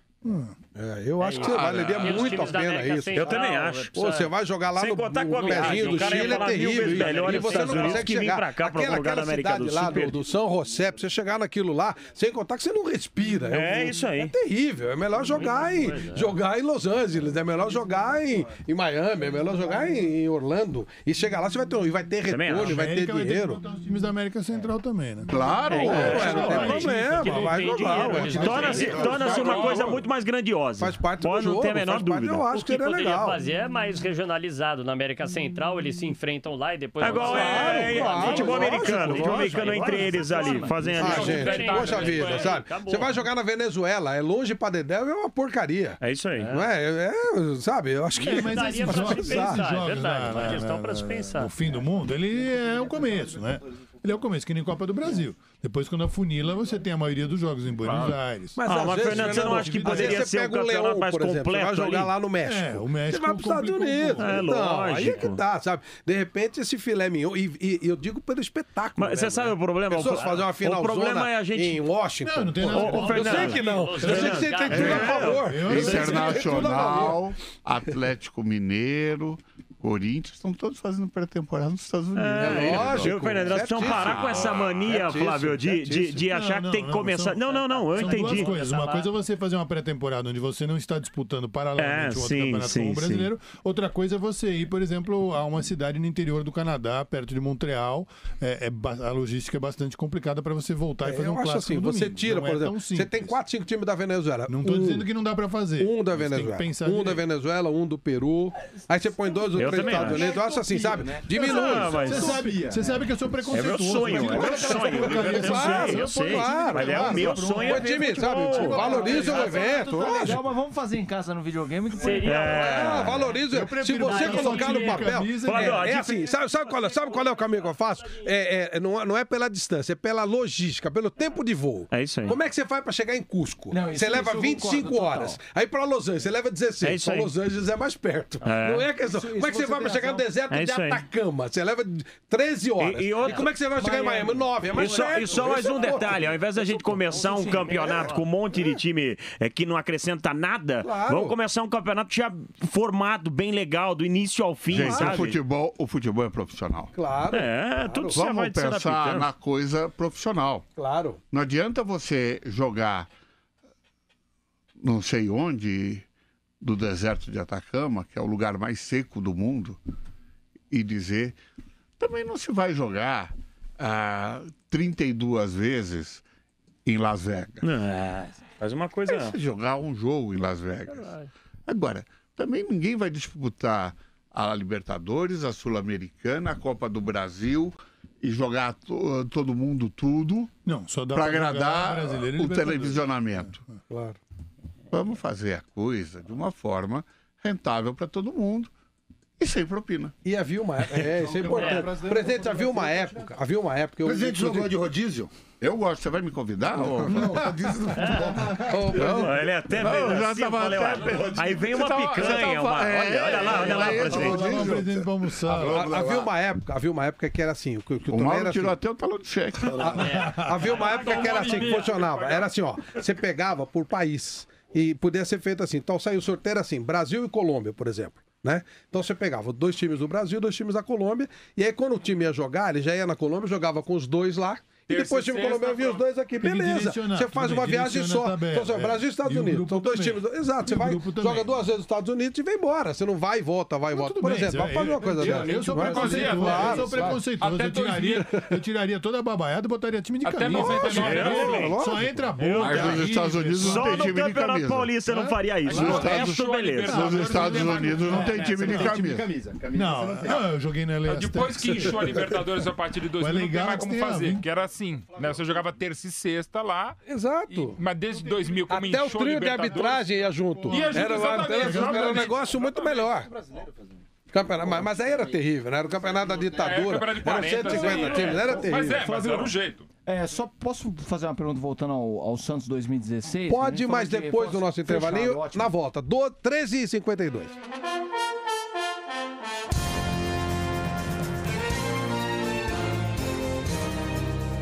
É, eu acho que isso. valeria E os muito a pena isso. Central, Eu também acho. é, Pô, você vai jogar lá Sem no, contar no pezinho do Chile, é terrível. e- e você não consegue que vir chegar. pra cá, aquela, aquela América cidade do lá do, do São José, pra você chegar naquilo lá, sem contar que você não respira. É um- isso aí. É terrível. É melhor jogar em, jogar em Los Angeles, é melhor jogar em, em Miami, é melhor jogar em, em Orlando. E chegar lá, você vai ter, e vai ter retorno, vai ter América vai ter que dinheiro. os times da América Central também, né? Claro! Não tem problema, vai jogar. dinheiro, torna-se uma coisa muito mais grandiosa. Faz parte Pode do não jogo, ter a menor faz parte, dúvida. eu acho O que que seria poderia legal. fazer é mais regionalizado. Na América Central, eles se enfrentam lá e depois... É igual é, claro, futebol lógico, americano. lógico. Futebol americano entre eles ali, fazem ali. Ah, gente, poxa né? vida, É, sabe? Você vai jogar na Venezuela, é longe pra Dedéu e é uma porcaria. É isso aí. Não é? É, é, sabe? Eu acho que. É, mas Daria esses pra jogos, se esses pensar, é verdade, na- uma questão pra se pensar. O fim do mundo, ele é o começo, né? Ele é o começo, que nem Copa do Brasil. Depois, quando afunila, você tem a maioria dos jogos em Buenos Aires. Mas, Ah, às mas, vezes, Fernando, você não acha que poderia você ser um pega o campeonato Leão, mais por exemplo, completo Você vai jogar ali? lá no México. É, o México Você vai para os Estados Unidos. É, então, aí é que tá, sabe? De repente, esse filé mignon, e, e- e eu digo pelo espetáculo. Mas você mesmo, sabe né? o problema? Pessoas O- fazer uma o final problema é a gente- em Washington. Não, não tem nada contra. ô, Eu sei Fernando. que não. Eu sei que você tem tudo a favor. Eu- Eu sei que você tem tudo a favor. Internacional, Atlético Mineiro, Corinthians, estão todos fazendo pré-temporada nos Estados Unidos. É, lógico. Eu, Fernando, nós precisamos Certíssimo. parar com essa mania, Certíssimo, Flávio, de, de, de achar Não, que tem que não, começar. são- Não, não, não, eu São entendi. duas coisas. Uma coisa é você fazer uma pré-temporada onde você não está disputando paralelamente É, um outro sim, campeonato sim, como o sim. brasileiro. Outra coisa é você ir, por exemplo, a uma cidade no interior do Canadá, perto de Montreal. É, é a logística é bastante complicada para você voltar e fazer Eu um acho clássico assim, você tira, Não por é exemplo, você tem quatro, cinco times da Venezuela. Não estou Um- dizendo que não dá para fazer. Um da Venezuela. Um da. Venezuela, um do Peru. Aí você põe dois ou Também acho. Unidos. Eu acho assim, sabe? Diminui. Ah, mas- Você sabe, você sabe que eu sou É preconceituoso. meu sonho, é meu sonho. porcaria Eu sei, claro, Mas é claro. o meu sonho é Ô, time, sabe? futebol. Valoriza o evento. Legal, lógico. mas vamos fazer em casa no videogame que Seria. Ah, valoriza. Se prefiro você colocar no papel. é, é dica- assim, sabe, qual, é- sabe qual é o caminho que eu faço? É, é, não, é- não é pela distância, é pela logística, pelo tempo de voo. É isso aí. Como é que você faz pra chegar em Cusco? Não, você leva isso eu 25 concordo, horas. total. Aí pra Los Angeles, você leva 16. É isso pra. Los Angeles é mais perto. É. Não é questão. Isso- como é que você você vai pra tem chegar no deserto É de aí. Atacama? Você leva 13 horas. E- E, e outra- como é que você vai chegar em Miami? 9. É E mais só, perto. e só mais um é o detalhe, ao invés da gente começar um campeonato com um monte de time é, que não acrescenta nada, Claro. vamos começar um campeonato já formado, bem legal, do início ao fim, Gente, o sabe? futebol, o futebol é profissional. Claro, É, tudo vai Vamos pensar adaptando. na coisa profissional. claro. Não adianta você jogar não sei onde, do deserto de Atacama, que é o lugar mais seco do mundo, e dizer também não se vai jogar ah, 32 vezes em Las Vegas. É, faz uma coisa. Vai se jogar um jogo em Las Vegas. Agora, também ninguém vai disputar a Libertadores, a Sul-Americana, a Copa do Brasil e jogar to- todo mundo tudo Não, só dá para agradar o televisionamento. Claro. Vamos fazer a coisa de uma forma rentável para todo mundo e sem propina. E havia uma época. É, isso é importante. Presidente, havia uma época. Havia uma época. O Eu, presidente inclusive- jogou de rodízio? Eu gosto, você vai me convidar? Não, rodízio no futebol. Não, ele é até Não, meio já assim, tava falei, até. Aí vem uma você picanha, tava- uma... é, olha, olha lá, olha lá, é, é, presidente. Almoçar. ha- havia uma época, havia uma época que era assim, que, que o O Mauro tirou assim. até o talão de cheque. Havia uma época que era assim, que funcionava. Era assim, ó. Você pegava por país. E podia ser feito assim. Então saiu o sorteio assim, Brasil e Colômbia, por exemplo. Né? Então você pegava dois times do Brasil, dois times da Colômbia, e aí quando o time ia jogar, ele já ia na Colômbia, jogava com os dois lá, depois o e time colombiano via os dois aqui. Beleza. Você faz uma viagem só. tabela, Então, assim, é. Brasil e Estados E o Unidos. São dois também. times. Exato. Você E o vai, joga também. duas vezes nos Estados Unidos e vem embora. Você não vai e volta, vai e volta. Tudo Por bem, exemplo, você- vamos fazer uma coisa eu, dessa. eu sou Vai. preconceituoso, eu sou preconceituoso. Eu tiraria, eu tiraria toda a babaiada e botaria time de camisa. 99 Lógico, lógico. Só entra boa. Mas nos Estados Unidos não tem time de Campeonato camisa. Paulista não faria isso. O resto, beleza. Nos Estados Unidos não tem time de camisa. Não, eu joguei na. Depois que inchou a Libertadores a partir de 2000, não tem mais como fazer. Que era assim, né? Você jogava terça e sexta lá, e- Exato. mas desde 2000, como Até o trio de arbitragem ia junto. Ia junto, era, exatamente, era, era um exatamente. negócio muito melhor. Campeonato, mas, mas aí era terrível, né? Era o campeonato da É, ditadura. campeonato de Eram 40, 150 assim, times, era Mas terrível. é, mas era o jeito. É, só posso fazer uma pergunta voltando ao, ao Santos 2016? A Pode, mas falou de depois do nosso intervalinho, ótimo. na volta. Do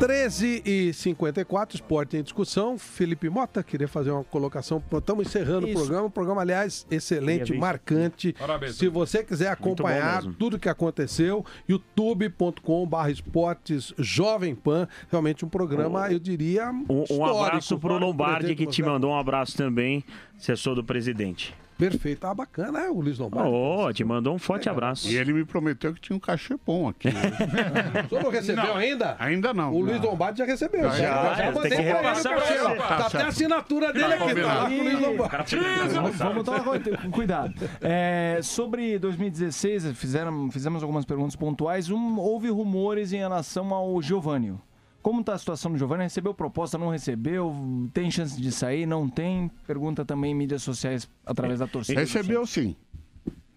13 e 52. Treze e 54, esporte em discussão. Felipe Mota queria fazer uma colocação. Estamos encerrando o Isso. programa. O programa, aliás, excelente, marcante. Parabéns. Se você quiser acompanhar tudo que aconteceu, youtube.com.br esportes Jovem Pan. Realmente um programa, eu diria, Um, um abraço pro Lombardi que te mandou um abraço também, assessor do presidente. Perfeito. Ah, bacana, é o Luiz Lombardi. Oh, te mandou um forte abraço. E ele me prometeu que tinha um cachê bom aqui. O senhor não recebeu ainda? Ainda não. O Luiz Não. Lombardi já recebeu. Já, já, mandei tem que pra ele. Tá, Tá até a certo. assinatura dele aqui, tá? com o Luiz Lombardi. Vamos tomar cuidado. É, sobre 2016, fizeram, fizemos algumas perguntas pontuais. Um, houve rumores em relação ao Giovanni. Como está a situação do Giovanni? Recebeu proposta, não recebeu? Tem chance de sair? Não tem? Pergunta também em mídias sociais através da torcida. Recebeu sim.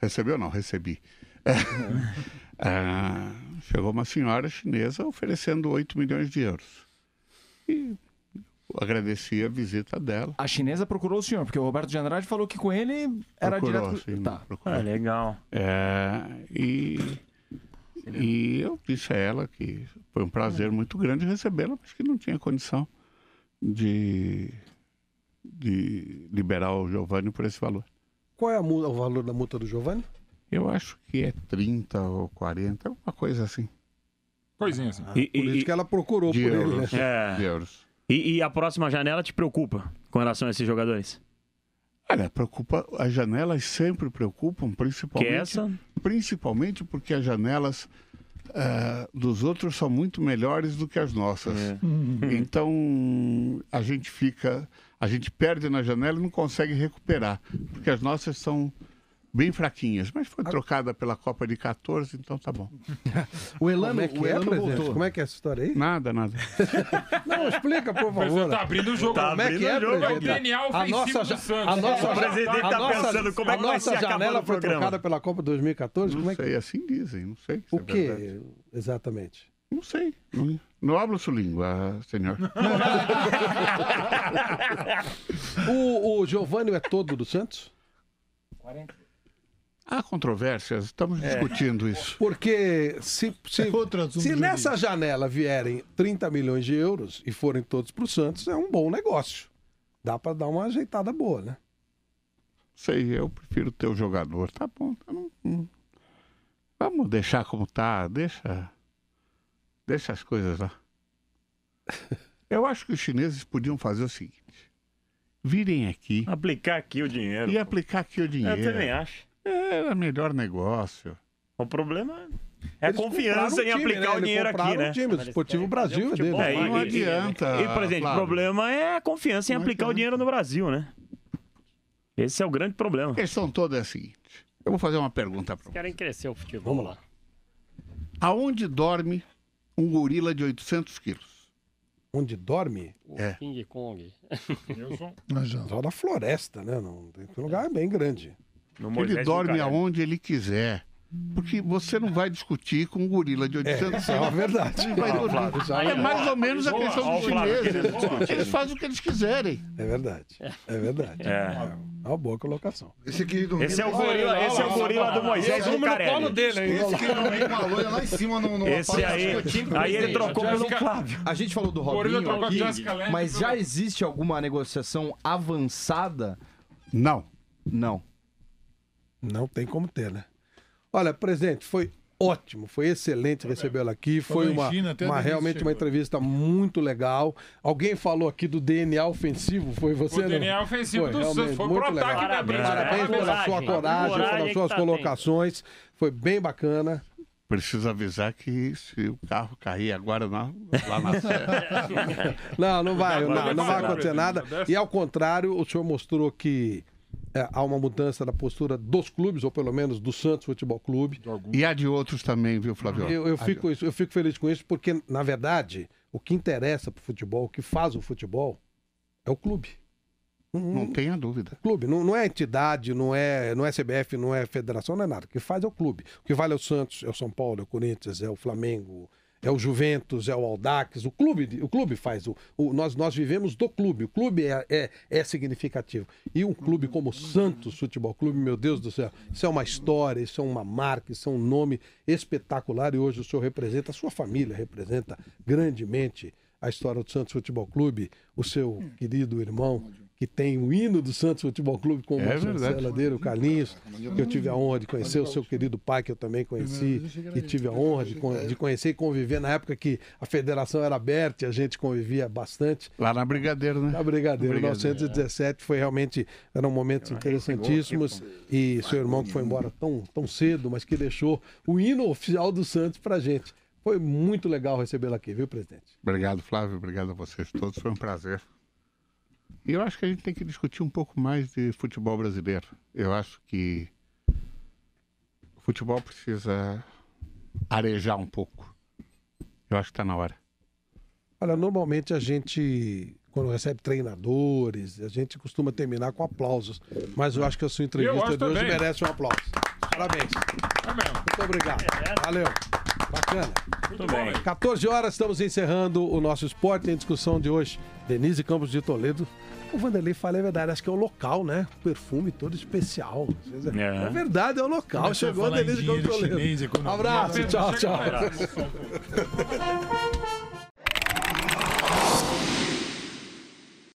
Recebeu não, recebi. É. Ah, chegou uma senhora chinesa oferecendo 8 milhões de euros. E agradeci a visita dela. A chinesa procurou o senhor, porque o Roberto de Andrade falou que com ele era Procurou, direto. sim, Tá. procurou. Ah, legal. É, e, e eu disse a ela que foi um prazer muito grande recebê-la, mas que não tinha condição de, de liberar o Giovanni por esse valor. Qual é o valor da multa do Giovanni? Eu acho que é 30 ou 40, uma coisa assim. Coisinha assim. E, Por isso que ela procurou De por ele, né? euros. É. De euros. e, e a próxima janela te preocupa com relação a esses jogadores? Olha, preocupa, as janelas sempre preocupam, Que principalmente, é essa? principalmente porque as janelas ah, dos outros são muito melhores do que as nossas. É. Então a gente fica, a gente perde na janela e não consegue recuperar, porque as nossas são bem fraquinhas. Mas foi trocada pela Copa de 14, então tá bom. O Elano, Como é que o é, Elano presidente? voltou. Como é que é essa história aí? Nada, nada. Não, explica, por favor. tá abrindo o jogo. Tá Como é que é, o jogo, É o? DNA A ofensivo nossa, do Santos. a nossa, O presidente tá nossa- pensando como é que vai nossa ser janela foi trocada pela Copa 2014. Como Não é que sei, assim dizem, não sei. se O é que verdade. exatamente? Não sei. Não, não hablo sua língua, senhor. O, o Giovanni é todo do Santos? Há controvérsias, estamos discutindo isso. Porque se, se, Outro assunto se nessa janela vierem 30 milhões de euros e forem todos para o Santos, é um bom negócio. Dá para dar uma ajeitada boa, né? Sei, eu prefiro ter o jogador. Tá bom, tá não- não- vamos deixar como tá, deixa, deixa as coisas lá. Eu acho que os chineses podiam fazer o seguinte: virem aqui Aplicar aqui o dinheiro. e aplicar aqui o Eu dinheiro. também acho. Era melhor negócio. O problema é a confiança em o time, aplicar né? o dinheiro aqui, né? O time, o Esportivo Brasil é dele. É, não e- adianta. E, por exemplo, o problema é a confiança em Não aplicar o adianta. dinheiro no Brasil, né? Esse é o grande problema. A questão toda é a seguinte: eu vou fazer uma pergunta para você. Querem crescer o futebol. Vamos lá. Aonde dorme um gorila de 800 quilos? Onde dorme? O É. King Kong. Só na floresta, né? Não, tem um lugar bem grande. No Ele Moisés dorme Bucarelli. aonde ele quiser. Porque você não vai discutir com um gorila de 800 Isso é uma verdade. Ele vai Ah. Flávio, isso É mais ou menos a Boa, questão dos chineses. Eles fazem o que eles quiserem. É verdade. É verdade. É. É uma boa colocação. Esse que dormiu. Esse é o gorila, esse é o gorila do Moisés Bucarelli. dele aí. Esse que dormiu com a loira lá em cima no. no Esse aí, aí ele trocou pelo Flávio. A gente falou do Gorila Robinho trocou a aqui, mas já existe alguma negociação avançada? Não. Não. Não tem como ter, né? Olha, presidente, foi ótimo, foi excelente recebê-lo aqui. Foi uma, uma realmente uma entrevista muito legal. Alguém falou aqui do DNA ofensivo, foi você? O não? DNA ofensivo do realmente, Santos. Foi muito pro legal. Parabéns. Parabéns pela Coragem, sua coragem, pelas suas tá colocações. Foi bem bacana. Preciso avisar que se o carro cair agora na- lá na serra. Não, não vai, Não não, vai acontecer nada. E ao contrário, o senhor mostrou que é, há uma mudança da postura dos clubes, ou pelo menos do Santos Futebol Clube. E há de outros também, viu, Flávio? Eu, eu fico, eu fico feliz com isso, porque, na verdade, o que interessa para o futebol, o que faz o futebol, é o clube. Não tenha dúvida. Clube, não, não é entidade, não é, não é CBF, não é federação, não é nada. O que faz é o clube. O que vale é o Santos, é o São Paulo, é o Corinthians, é o Flamengo, é o Juventus, é o Aldax. O clube, o clube faz. O, o- nós, nós vivemos do clube. O clube é, é, é significativo. E um clube como o Santos Futebol Clube, meu Deus do céu, isso é uma história, isso é uma marca, isso é um nome espetacular. E hoje o senhor representa, a sua família representa grandemente a história do Santos Futebol Clube, o seu querido irmão, que tem o hino do Santos Futebol Clube É uma verdade. chancela dele, o Carlinhos, que eu tive a honra de conhecer, o seu querido pai, que eu também conheci, e tive a honra de, de conhecer e conviver na época que a federação era aberta e a gente convivia bastante. Lá na Brigadeiro, né? Na Brigadeiro, Brigadeiro. 917 foi realmente, eram momentos interessantíssimos e seu irmão que foi embora tão, tão cedo, mas que deixou o hino oficial do Santos pra gente. Foi muito legal recebê-lo aqui, viu, presidente? Obrigado, Flávio. Obrigado a vocês todos. Foi um prazer. E eu acho que a gente tem que discutir um pouco mais de futebol brasileiro. Eu acho que o futebol precisa arejar um pouco. Eu acho que está na hora. Olha, normalmente a gente, quando recebe treinadores, a gente costuma terminar com aplausos. Mas eu acho que a sua entrevista de hoje também. merece um aplauso. Parabéns. É mesmo. Muito obrigado. Valeu. Bacana. Tudo bem. 14 horas, estamos encerrando o nosso esporte em discussão de hoje. Denise Campos de Toledo. O Vanderlei fala a verdade, acho que é o local, né? O perfume todo especial. É, É. verdade, é o local. Começou Chegou a falar em Denise Campos de dinheiro Toledo. chinês, economia. Abraço, tchau, tchau.